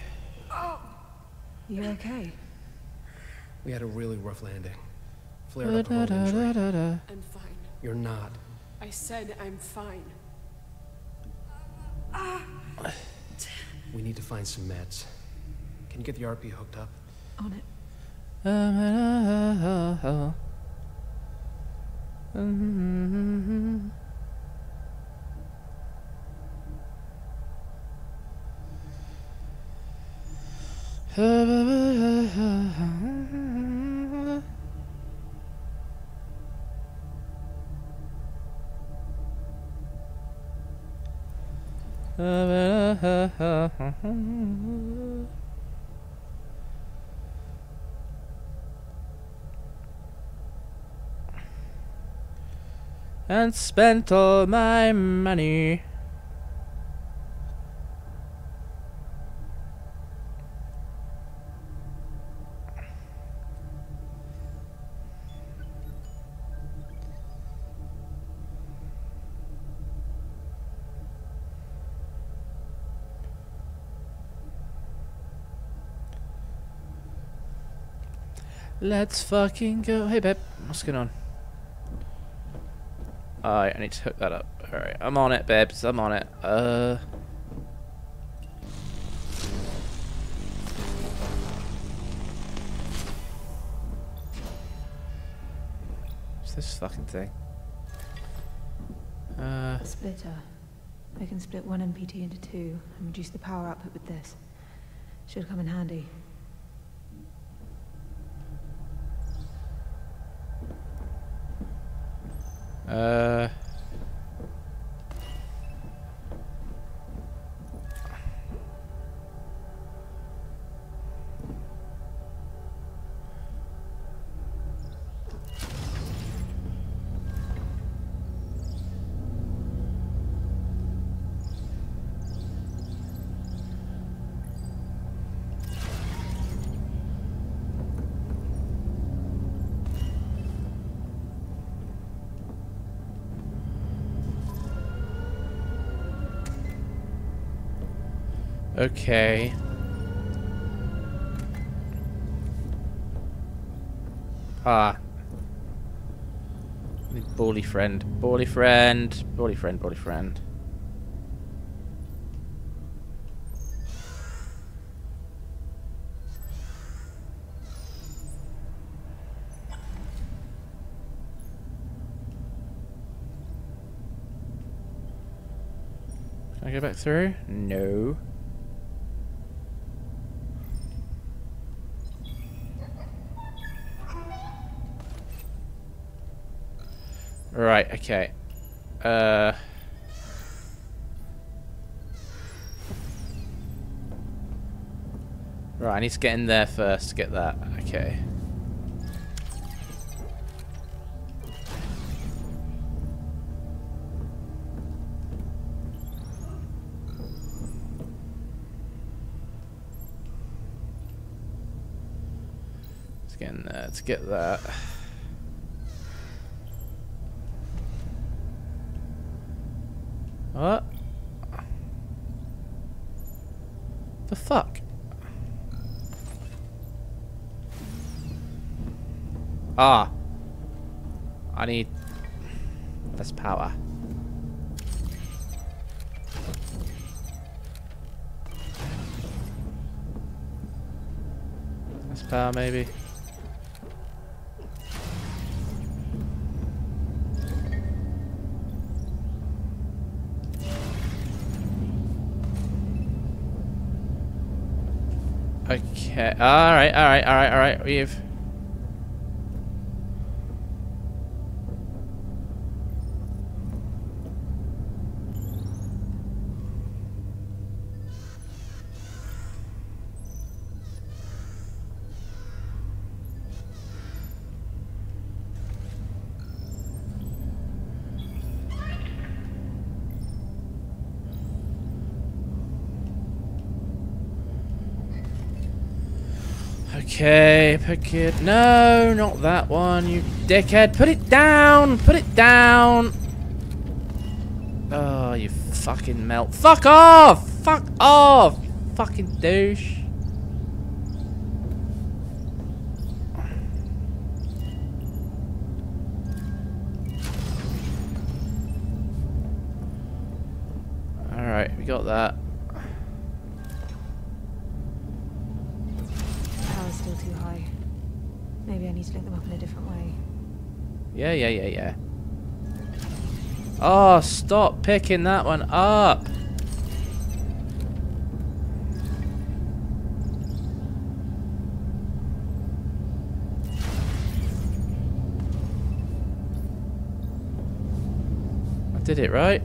Speaker 2: you okay?
Speaker 7: We had a really rough landing.
Speaker 1: Da,
Speaker 7: Flared up
Speaker 1: da,
Speaker 7: her
Speaker 1: da,
Speaker 7: own injury.
Speaker 1: da, da, da.
Speaker 5: I'm fine.
Speaker 7: You're not.
Speaker 5: I said I'm fine.
Speaker 7: We need to find some meds. Can you get the RP hooked up?
Speaker 2: On it.
Speaker 1: Um, Mhm. And spent all my money. Let's fucking go. Hey, babe. What's going on? Alright, I need to hook that up. Alright, I'm on it, babes. I'm on it. Uh. What's this fucking thing? Uh.
Speaker 2: Splitter. I can split one MPT into two and reduce the power output with this. Should come in handy.
Speaker 1: Uh. Okay. Ah. Bally friend. Bally friend. Bally friend. Bally friend. Can I go back through? No. Right, okay. Uh Right, I need to get in there first to get that. Okay. Let's get in there to get that. What? The fuck? Ah. I need less power. Less power, maybe. Okay. All right. All right. All right. All right. We've. Okay, pick it. No, not that one, you dickhead. Put it down! Put it down! Oh, you fucking melt. Fuck off! Fuck off! Fucking douche. Yeah, yeah, yeah, yeah. Oh, stop picking that one up. I did it right.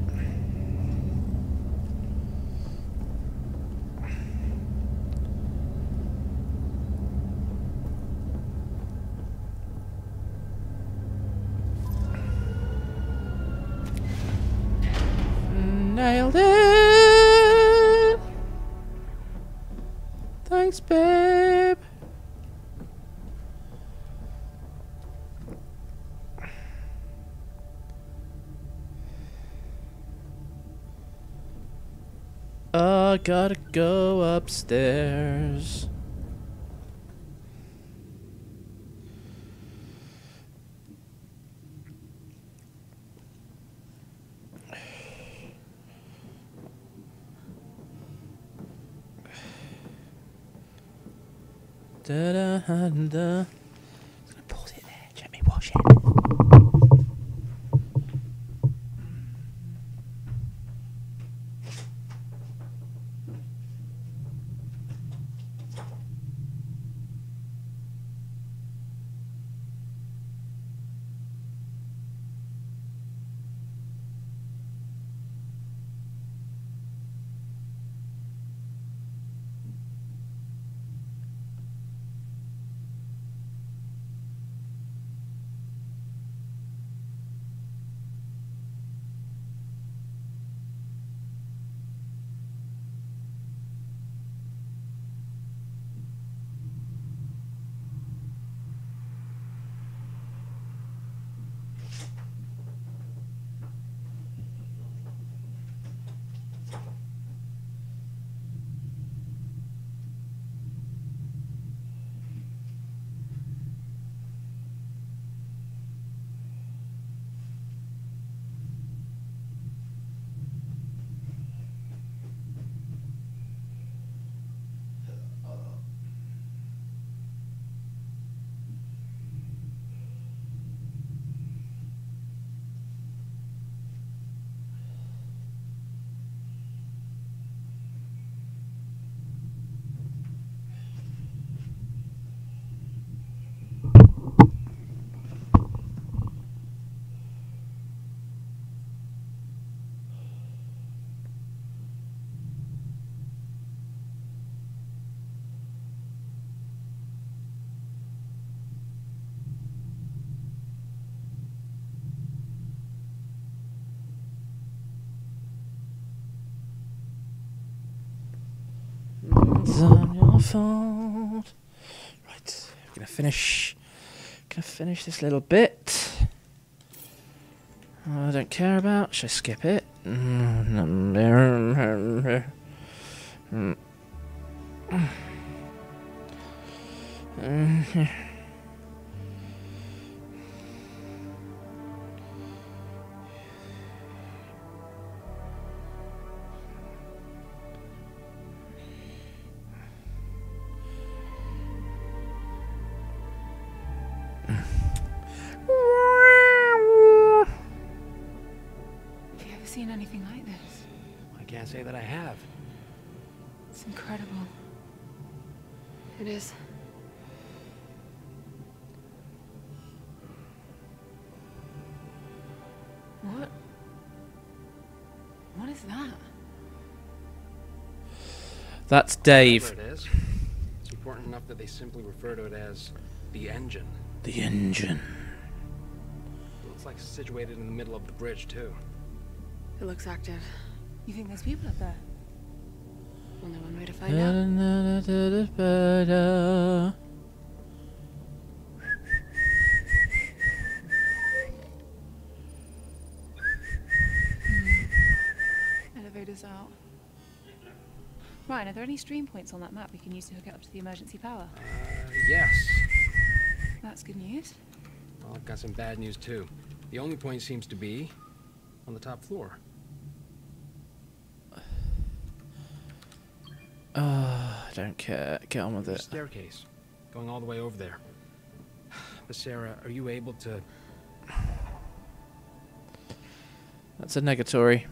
Speaker 1: Gotta go upstairs. Your. Right, we're gonna finish. Gonna finish this little bit. I don't care about. Should I skip it?
Speaker 2: Mm-hmm.
Speaker 1: That's Dave.
Speaker 7: It is, it's important enough that they simply refer to it as the engine.
Speaker 1: The engine.
Speaker 7: It looks like it's situated in the middle of the bridge, too.
Speaker 2: It looks active. You think there's people up there? Well, no one way to find out. Hmm. Elevator's out. Ryan, are there any stream points on that map we can use to hook it up to the emergency power?
Speaker 7: Uh, yes.
Speaker 2: That's good news.
Speaker 7: Well, I've got some bad news, too. The only point seems to be on the top floor. [SIGHS]
Speaker 1: Uh, I don't care. Get on with
Speaker 7: There's a
Speaker 1: it.
Speaker 7: staircase going all the way over there. [SIGHS] But Sarah, are you able to?
Speaker 1: That's a negatory.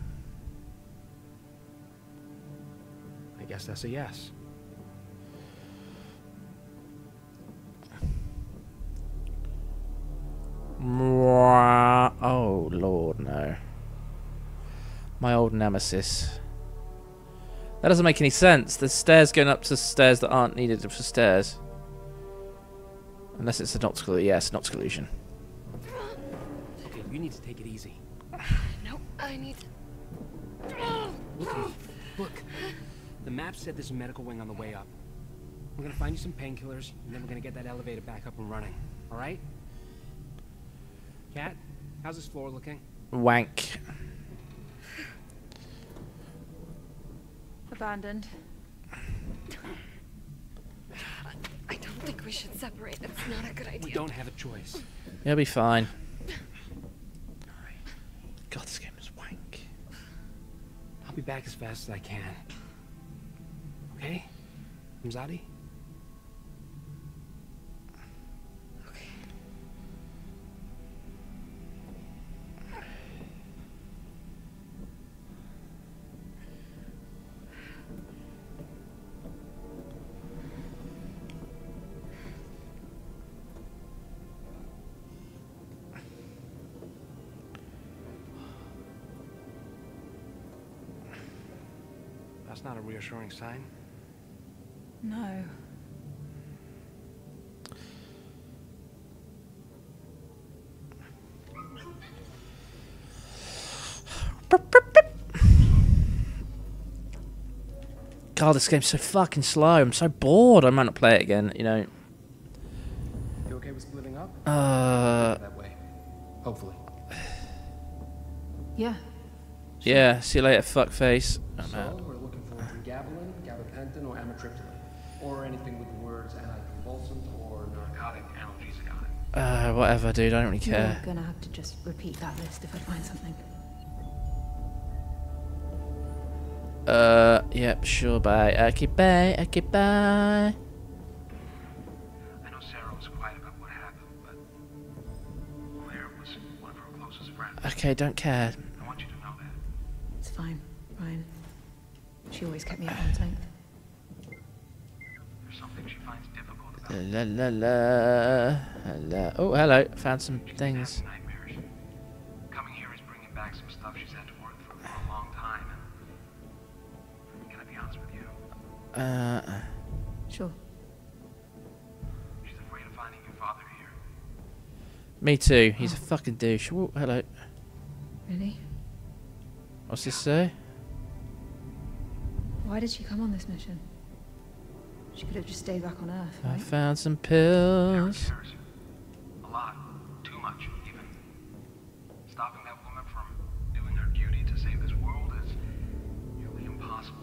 Speaker 7: Guess that's a yes.
Speaker 1: Oh, Lord, no. My old nemesis. That doesn't make any sense. There's stairs going up to stairs that aren't needed for stairs. Unless it's an optical... Yes, an optical illusion.
Speaker 7: Okay, you need to take it easy. [SIGHS]
Speaker 2: No, I need.
Speaker 7: Look. Look. The map said there's a medical wing on the way up. We're gonna find you some painkillers, and then we're gonna get that elevator back up and running. All right? Cat, how's this floor looking?
Speaker 1: Wank.
Speaker 2: Abandoned.
Speaker 13: I don't think we should separate. It's not a good idea.
Speaker 7: We don't have a choice.
Speaker 1: You'll be fine. God, this game is wank.
Speaker 7: I'll be back as fast as I can. Okay? Mzadi? That's not a reassuring sign.
Speaker 2: No.
Speaker 1: God, this game's so fucking slow. I'm so bored. I might not play it again, you know.
Speaker 7: You okay with splitting up?
Speaker 1: Uh,
Speaker 7: that way. Hopefully.
Speaker 2: Yeah.
Speaker 1: yeah, see you later, fuckface. I'm
Speaker 7: So,
Speaker 1: out.
Speaker 7: we're looking for pregabalin, gabapentin, or amitriptyline. Or anything with the words anticonvulsant or narcotic analgesic on it.
Speaker 1: Uh, whatever, dude. I don't really
Speaker 2: You're
Speaker 1: care.
Speaker 2: gonna have to just repeat that list if I find something.
Speaker 1: Uh, yep, sure, bye. Okay, bye. Okay, bye.
Speaker 4: I know Sarah was quiet about what happened, but Claire was one of her closest friends.
Speaker 1: Okay, don't care.
Speaker 4: I want you to know that.
Speaker 2: It's fine, Ryan. She always kept me at arm's length.
Speaker 4: There's something she finds difficult about
Speaker 1: La la la. la. Oh, hello. Found some things.
Speaker 4: nightmares. Coming here is bringing back some stuff she's had to work through for a long time, and can I be honest with you?
Speaker 1: Uh,
Speaker 2: Sure.
Speaker 4: She's afraid of finding your father here.
Speaker 1: me too. He's a fucking douche. Oh, hello.
Speaker 2: Really?
Speaker 1: What's this say?
Speaker 2: Why did she come on this mission? She could have just stayed back on Earth,
Speaker 1: I found some pills.
Speaker 4: A lot. Too much, even. Stopping that woman from doing her duty to save this world possible.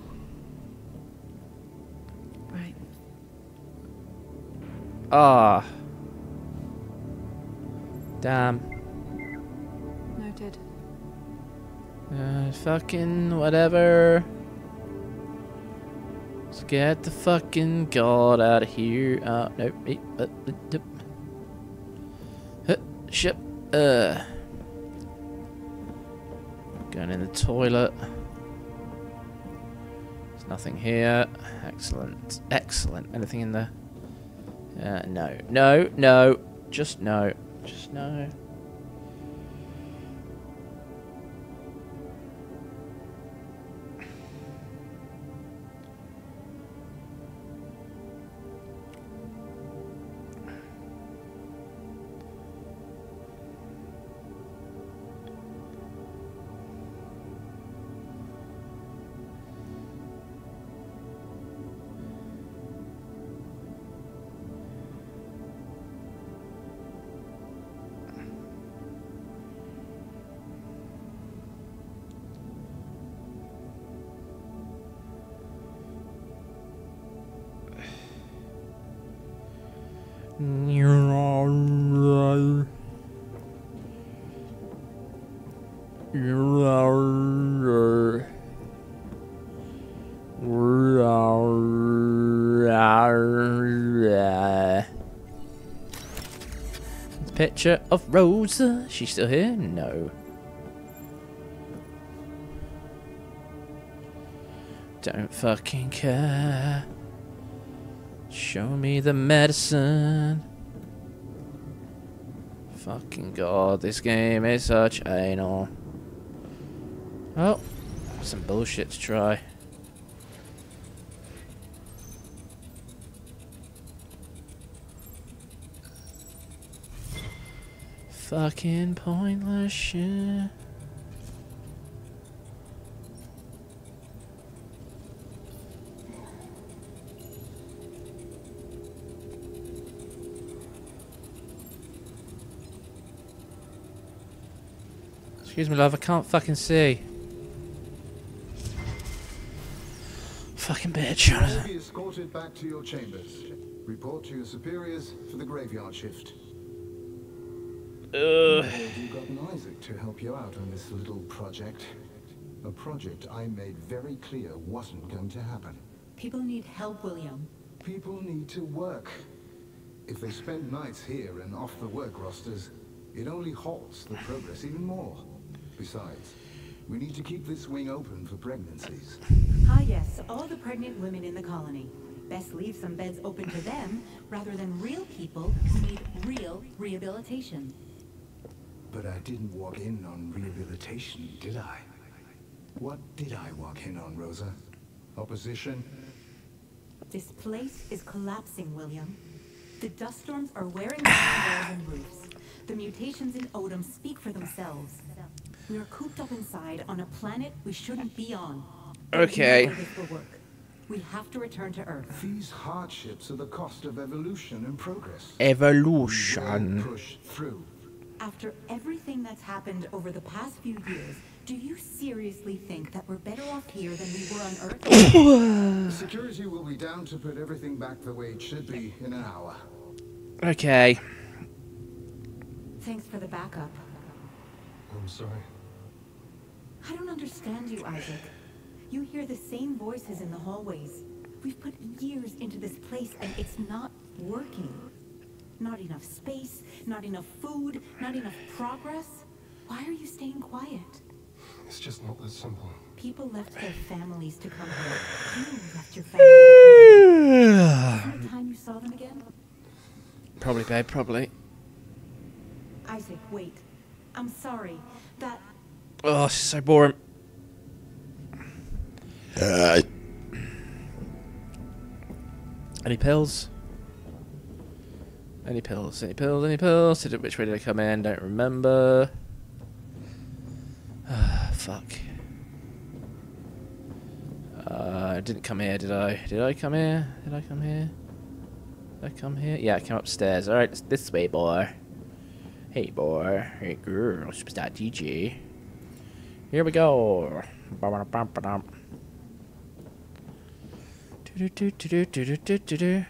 Speaker 9: Right.
Speaker 1: Ah. Damn.
Speaker 9: Noted.
Speaker 1: Uh, fucking whatever. Let's get the fucking god out of here. Uh, no, eh, uh, uh, Ship. Uh. Going in the toilet. There's nothing here. Excellent. Excellent. Anything in there? Uh, no. No, no. Just no. Just no. Picture of Rosa. She's still here? No. Don't fucking care. Show me the medicine. Fucking god, this game is such anal. Oh, some bullshit to try. Fucking pointless shit. Excuse me, love, I can't fucking see. Fucking bitch.
Speaker 12: You be escorted back to your chambers. Report to your superiors for the graveyard shift.
Speaker 1: Ugh.
Speaker 12: You've gotten Isaac to help you out on this little project. A project I made very clear wasn't going to happen.
Speaker 11: People need help, William.
Speaker 12: People need to work. If they spend nights here and off the work rosters, it only halts the progress even more. Besides, we need to keep this wing open for pregnancies.
Speaker 11: Ah, yes, all the pregnant women in the colony. Best leave some beds open to them rather than real people who need real rehabilitation.
Speaker 12: But I didn't walk in on rehabilitation, did I? What did I walk in on, Rosa? Opposition?
Speaker 11: This place is collapsing, William. The dust storms are wearing down walls and roofs. The mutations in Odom speak for themselves. We are cooped up inside on a planet we shouldn't be on.
Speaker 1: Okay.
Speaker 11: We know this will work. We have to return to Earth.
Speaker 12: These hardships are the cost of evolution and progress.
Speaker 1: Evolution.
Speaker 12: We push through.
Speaker 11: After everything that's happened over the past few years, do you seriously think that we're better off here than we were on Earth? [COUGHS]
Speaker 12: Security will be down to put everything back the way it should be in an hour.
Speaker 1: Okay.
Speaker 11: Thanks for the backup.
Speaker 10: I'm sorry.
Speaker 11: I don't understand you, Isaac. You hear the same voices in the hallways. We've put years into this place and it's not working. Not enough space, not enough food, not enough progress. Why are you staying quiet?
Speaker 10: It's just not that simple.
Speaker 11: People left their families to come here. You left your family to come here. Isn't it time you saw them again?
Speaker 1: Probably, babe, probably.
Speaker 11: Isaac, wait. I'm sorry. That
Speaker 1: Oh, this is so boring. Uh, Any pills? Any pills? Any pills? Any pills? Did it, which way did I come in? Don't remember. [SIGHS] Fuck. Uh, I didn't come here, did I? Did I come here? Did I come here? Did I come here? Yeah, I came upstairs. Alright, this way, boy. Hey, boy. Hey, girl. Superstar DJ. Here we go. Ba-ba-da-bum-ba-dum. Do do do do do do do do.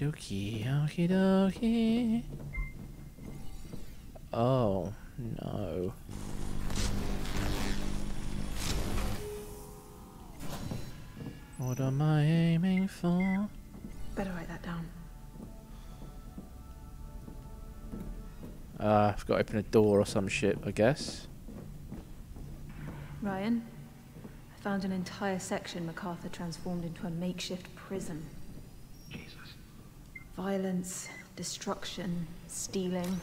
Speaker 1: Okie dokie, okie dokie. Oh no. What am I aiming for?
Speaker 2: Better write that down.
Speaker 1: Uh, I've got to open a door or some shit, I guess.
Speaker 2: Ryan, I found an entire section MacArthur transformed into a makeshift prison.
Speaker 4: Jesus.
Speaker 2: Violence, destruction, stealing.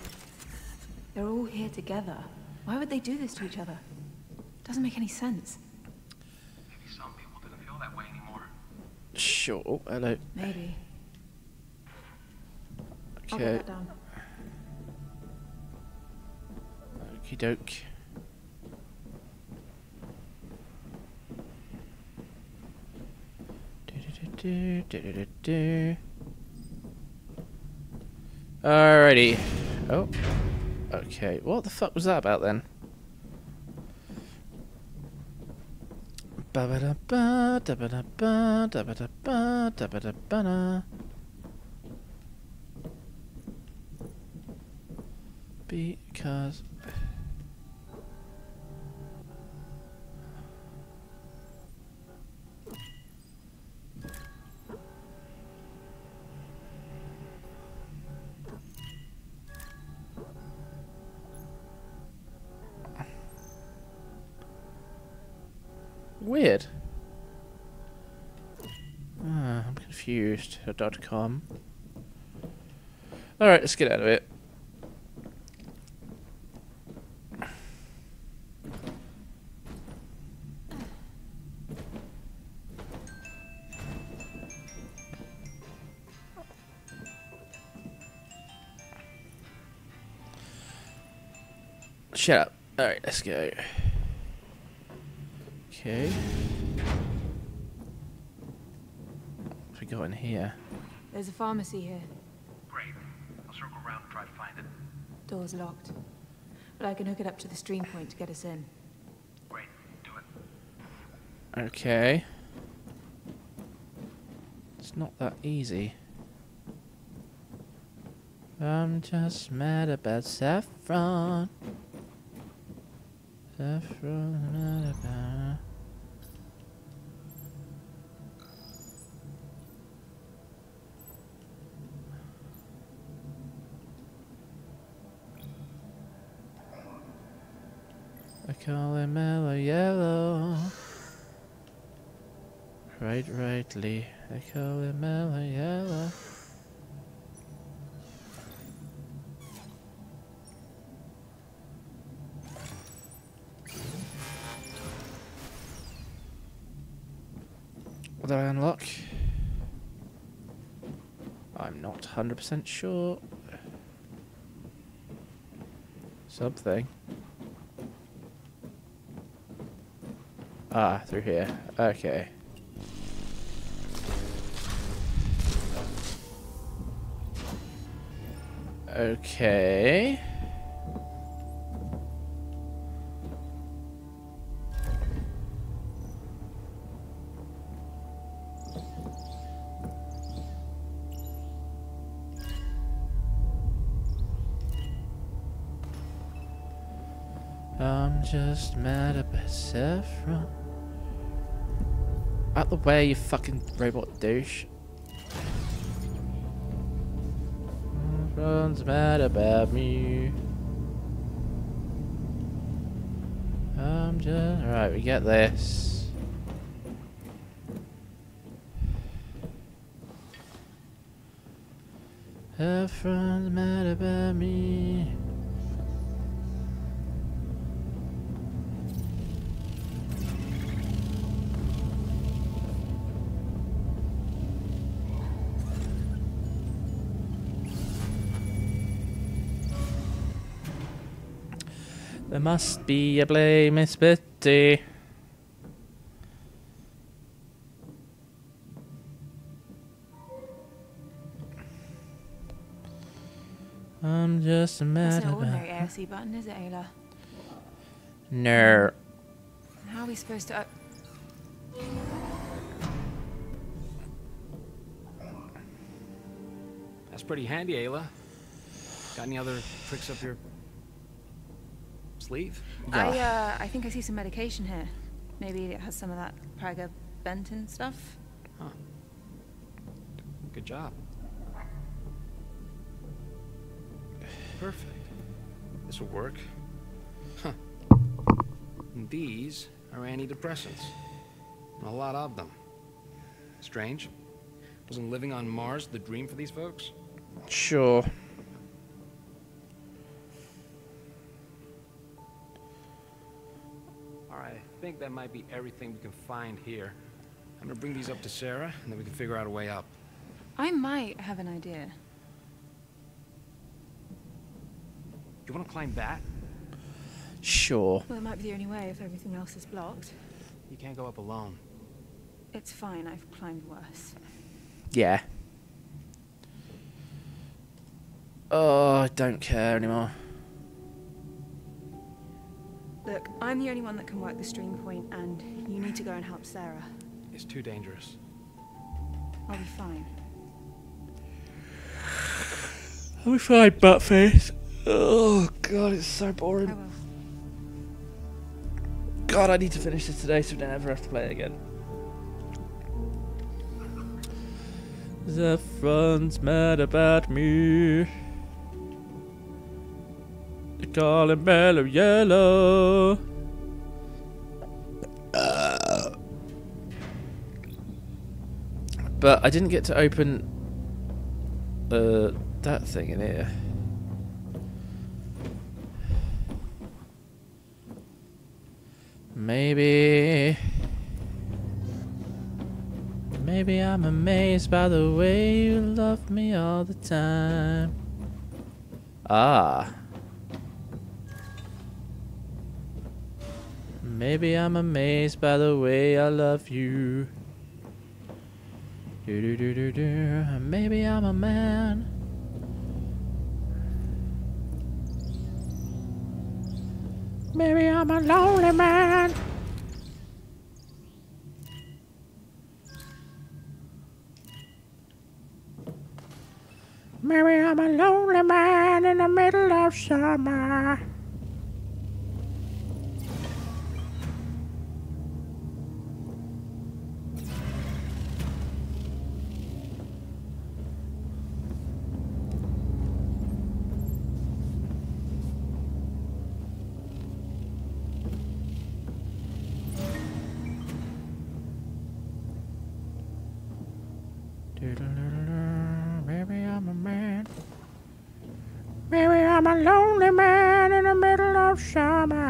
Speaker 2: They're all here together. Why would they do this to each other? Doesn't make any sense.
Speaker 4: Maybe some people didn't feel that way anymore.
Speaker 1: Sure. Oh, hello.
Speaker 2: Maybe. I'll
Speaker 1: Okay.
Speaker 2: write that down.
Speaker 1: Okie doke. Do, do, do, do, do. Alrighty. Oh. Okay. What the fuck was that about then? Ba da ba da ba da ba da ba da ba da ba da ba da. Because Weird. Ah, I'm confused. Dot com. Alright, let's get out of it. Shut up. Alright, let's go. Okay. What we got in here?
Speaker 2: There's a pharmacy here.
Speaker 4: Great. I'll circle around and try to find it.
Speaker 2: Door's locked. But I can hook it up to the stream point to get us in.
Speaker 4: Great. Do it.
Speaker 1: Okay. It's not that easy. I'm just mad about saffron. Saffron, mad about. It mellow yellow. Right, rightly, I call it mellow yellow. What did I unlock? I'm not 100% sure. Something. Ah, through here. Okay. Okay. Way, you fucking robot douche. Everyone's mad about me. I'm just. Alright, we get this. Everyone's mad about me. There must be a blame, Miss Betty. I'm just a
Speaker 2: That's
Speaker 1: mad
Speaker 2: no
Speaker 1: about.
Speaker 2: ordinary ASC button, is it, Ayla?
Speaker 1: No.
Speaker 2: How are we supposed to... o-
Speaker 7: That's pretty handy, Ayla. Got any other tricks up your sleeve?
Speaker 2: I, uh, I think I see some medication here. Maybe it has some of that Praga Benton stuff.
Speaker 7: Huh. Good job. Perfect. This will work. Huh. And these are antidepressants. A lot of them. Strange. Wasn't living on Mars the dream for these folks?
Speaker 1: Sure.
Speaker 7: Think that might be everything we can find here. I'm gonna bring these up to Sarah, and then we can figure out a way up.
Speaker 2: I might have an idea.
Speaker 7: You wanna climb that?
Speaker 1: Sure.
Speaker 2: Well, it might be the only way if everything else is blocked.
Speaker 7: You can't go up alone.
Speaker 2: It's fine, I've climbed worse.
Speaker 1: Yeah. Oh, I don't care anymore.
Speaker 2: Look, I'm the only one that can work the stream point, and you need to go and help Sarah.
Speaker 7: It's too dangerous.
Speaker 2: I'll be fine.
Speaker 1: I'll be fine, buttface. Oh god, it's so boring.
Speaker 2: I will.
Speaker 1: God, I need to finish this today so we don't ever have to play it again. The front's mad about me. Call Mellow Yellow. Uh. But I didn't get to open uh, that thing in here. Maybe. Maybe I'm amazed by the way you love me all the time. Ah. Maybe I'm amazed by the way I love you. Do do do do do. Maybe I'm a man. Maybe I'm a lonely man. Maybe I'm a lonely man in the middle of summer. Summer.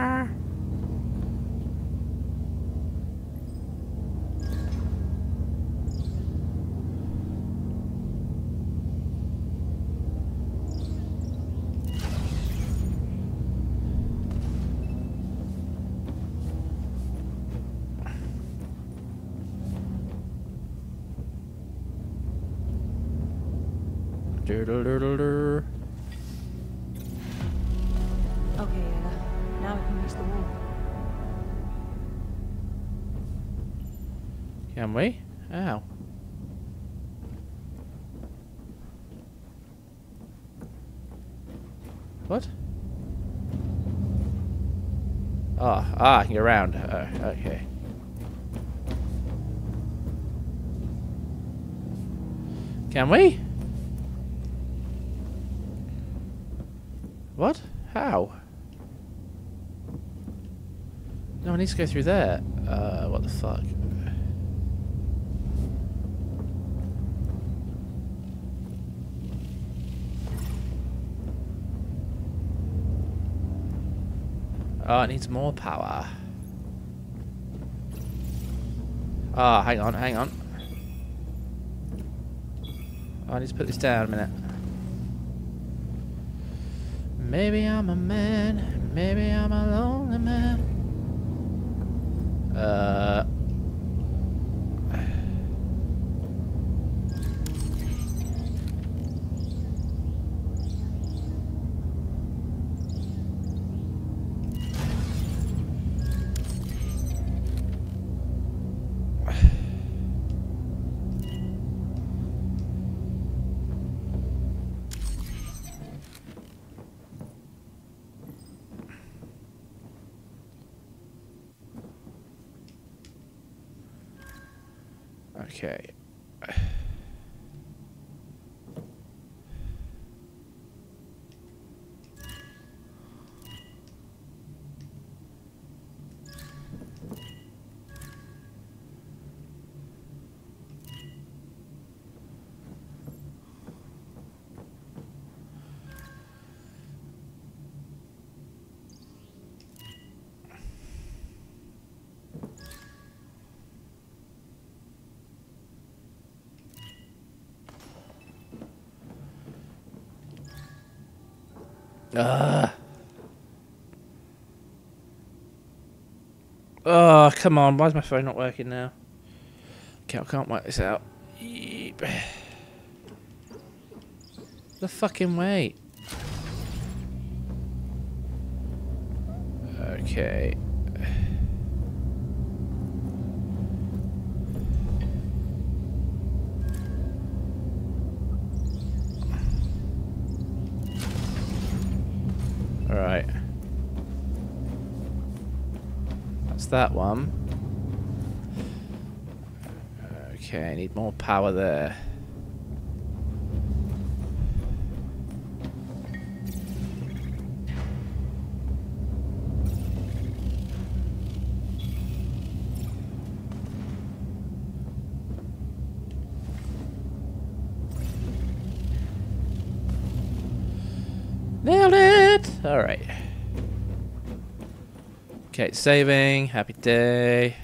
Speaker 1: What? Ah, ah, I can go around. Uh, okay. Can we? What? How? No, I need to go through there. Uh, what the fuck? Oh, it needs more power. Ah, hang on, hang on. Oh, I need to put this down a minute. Maybe I'm a man, maybe I'm a lonely man. Uh. Ugh. Oh, come on. Why is my phone not working now? Okay, I can't work this out. The fucking way. That one. Okay, I need more power there. Okay, saving. Happy day.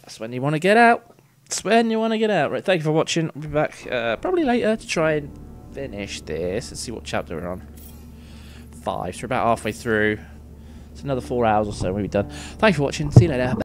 Speaker 1: That's when you want to get out. That's when you want to get out. Right, thank you for watching. I'll be back uh, probably later to try and finish this. Let's see what chapter we're on. Five, so we're about halfway through. It's another four hours or so we'll be done. Thanks for watching. See you later.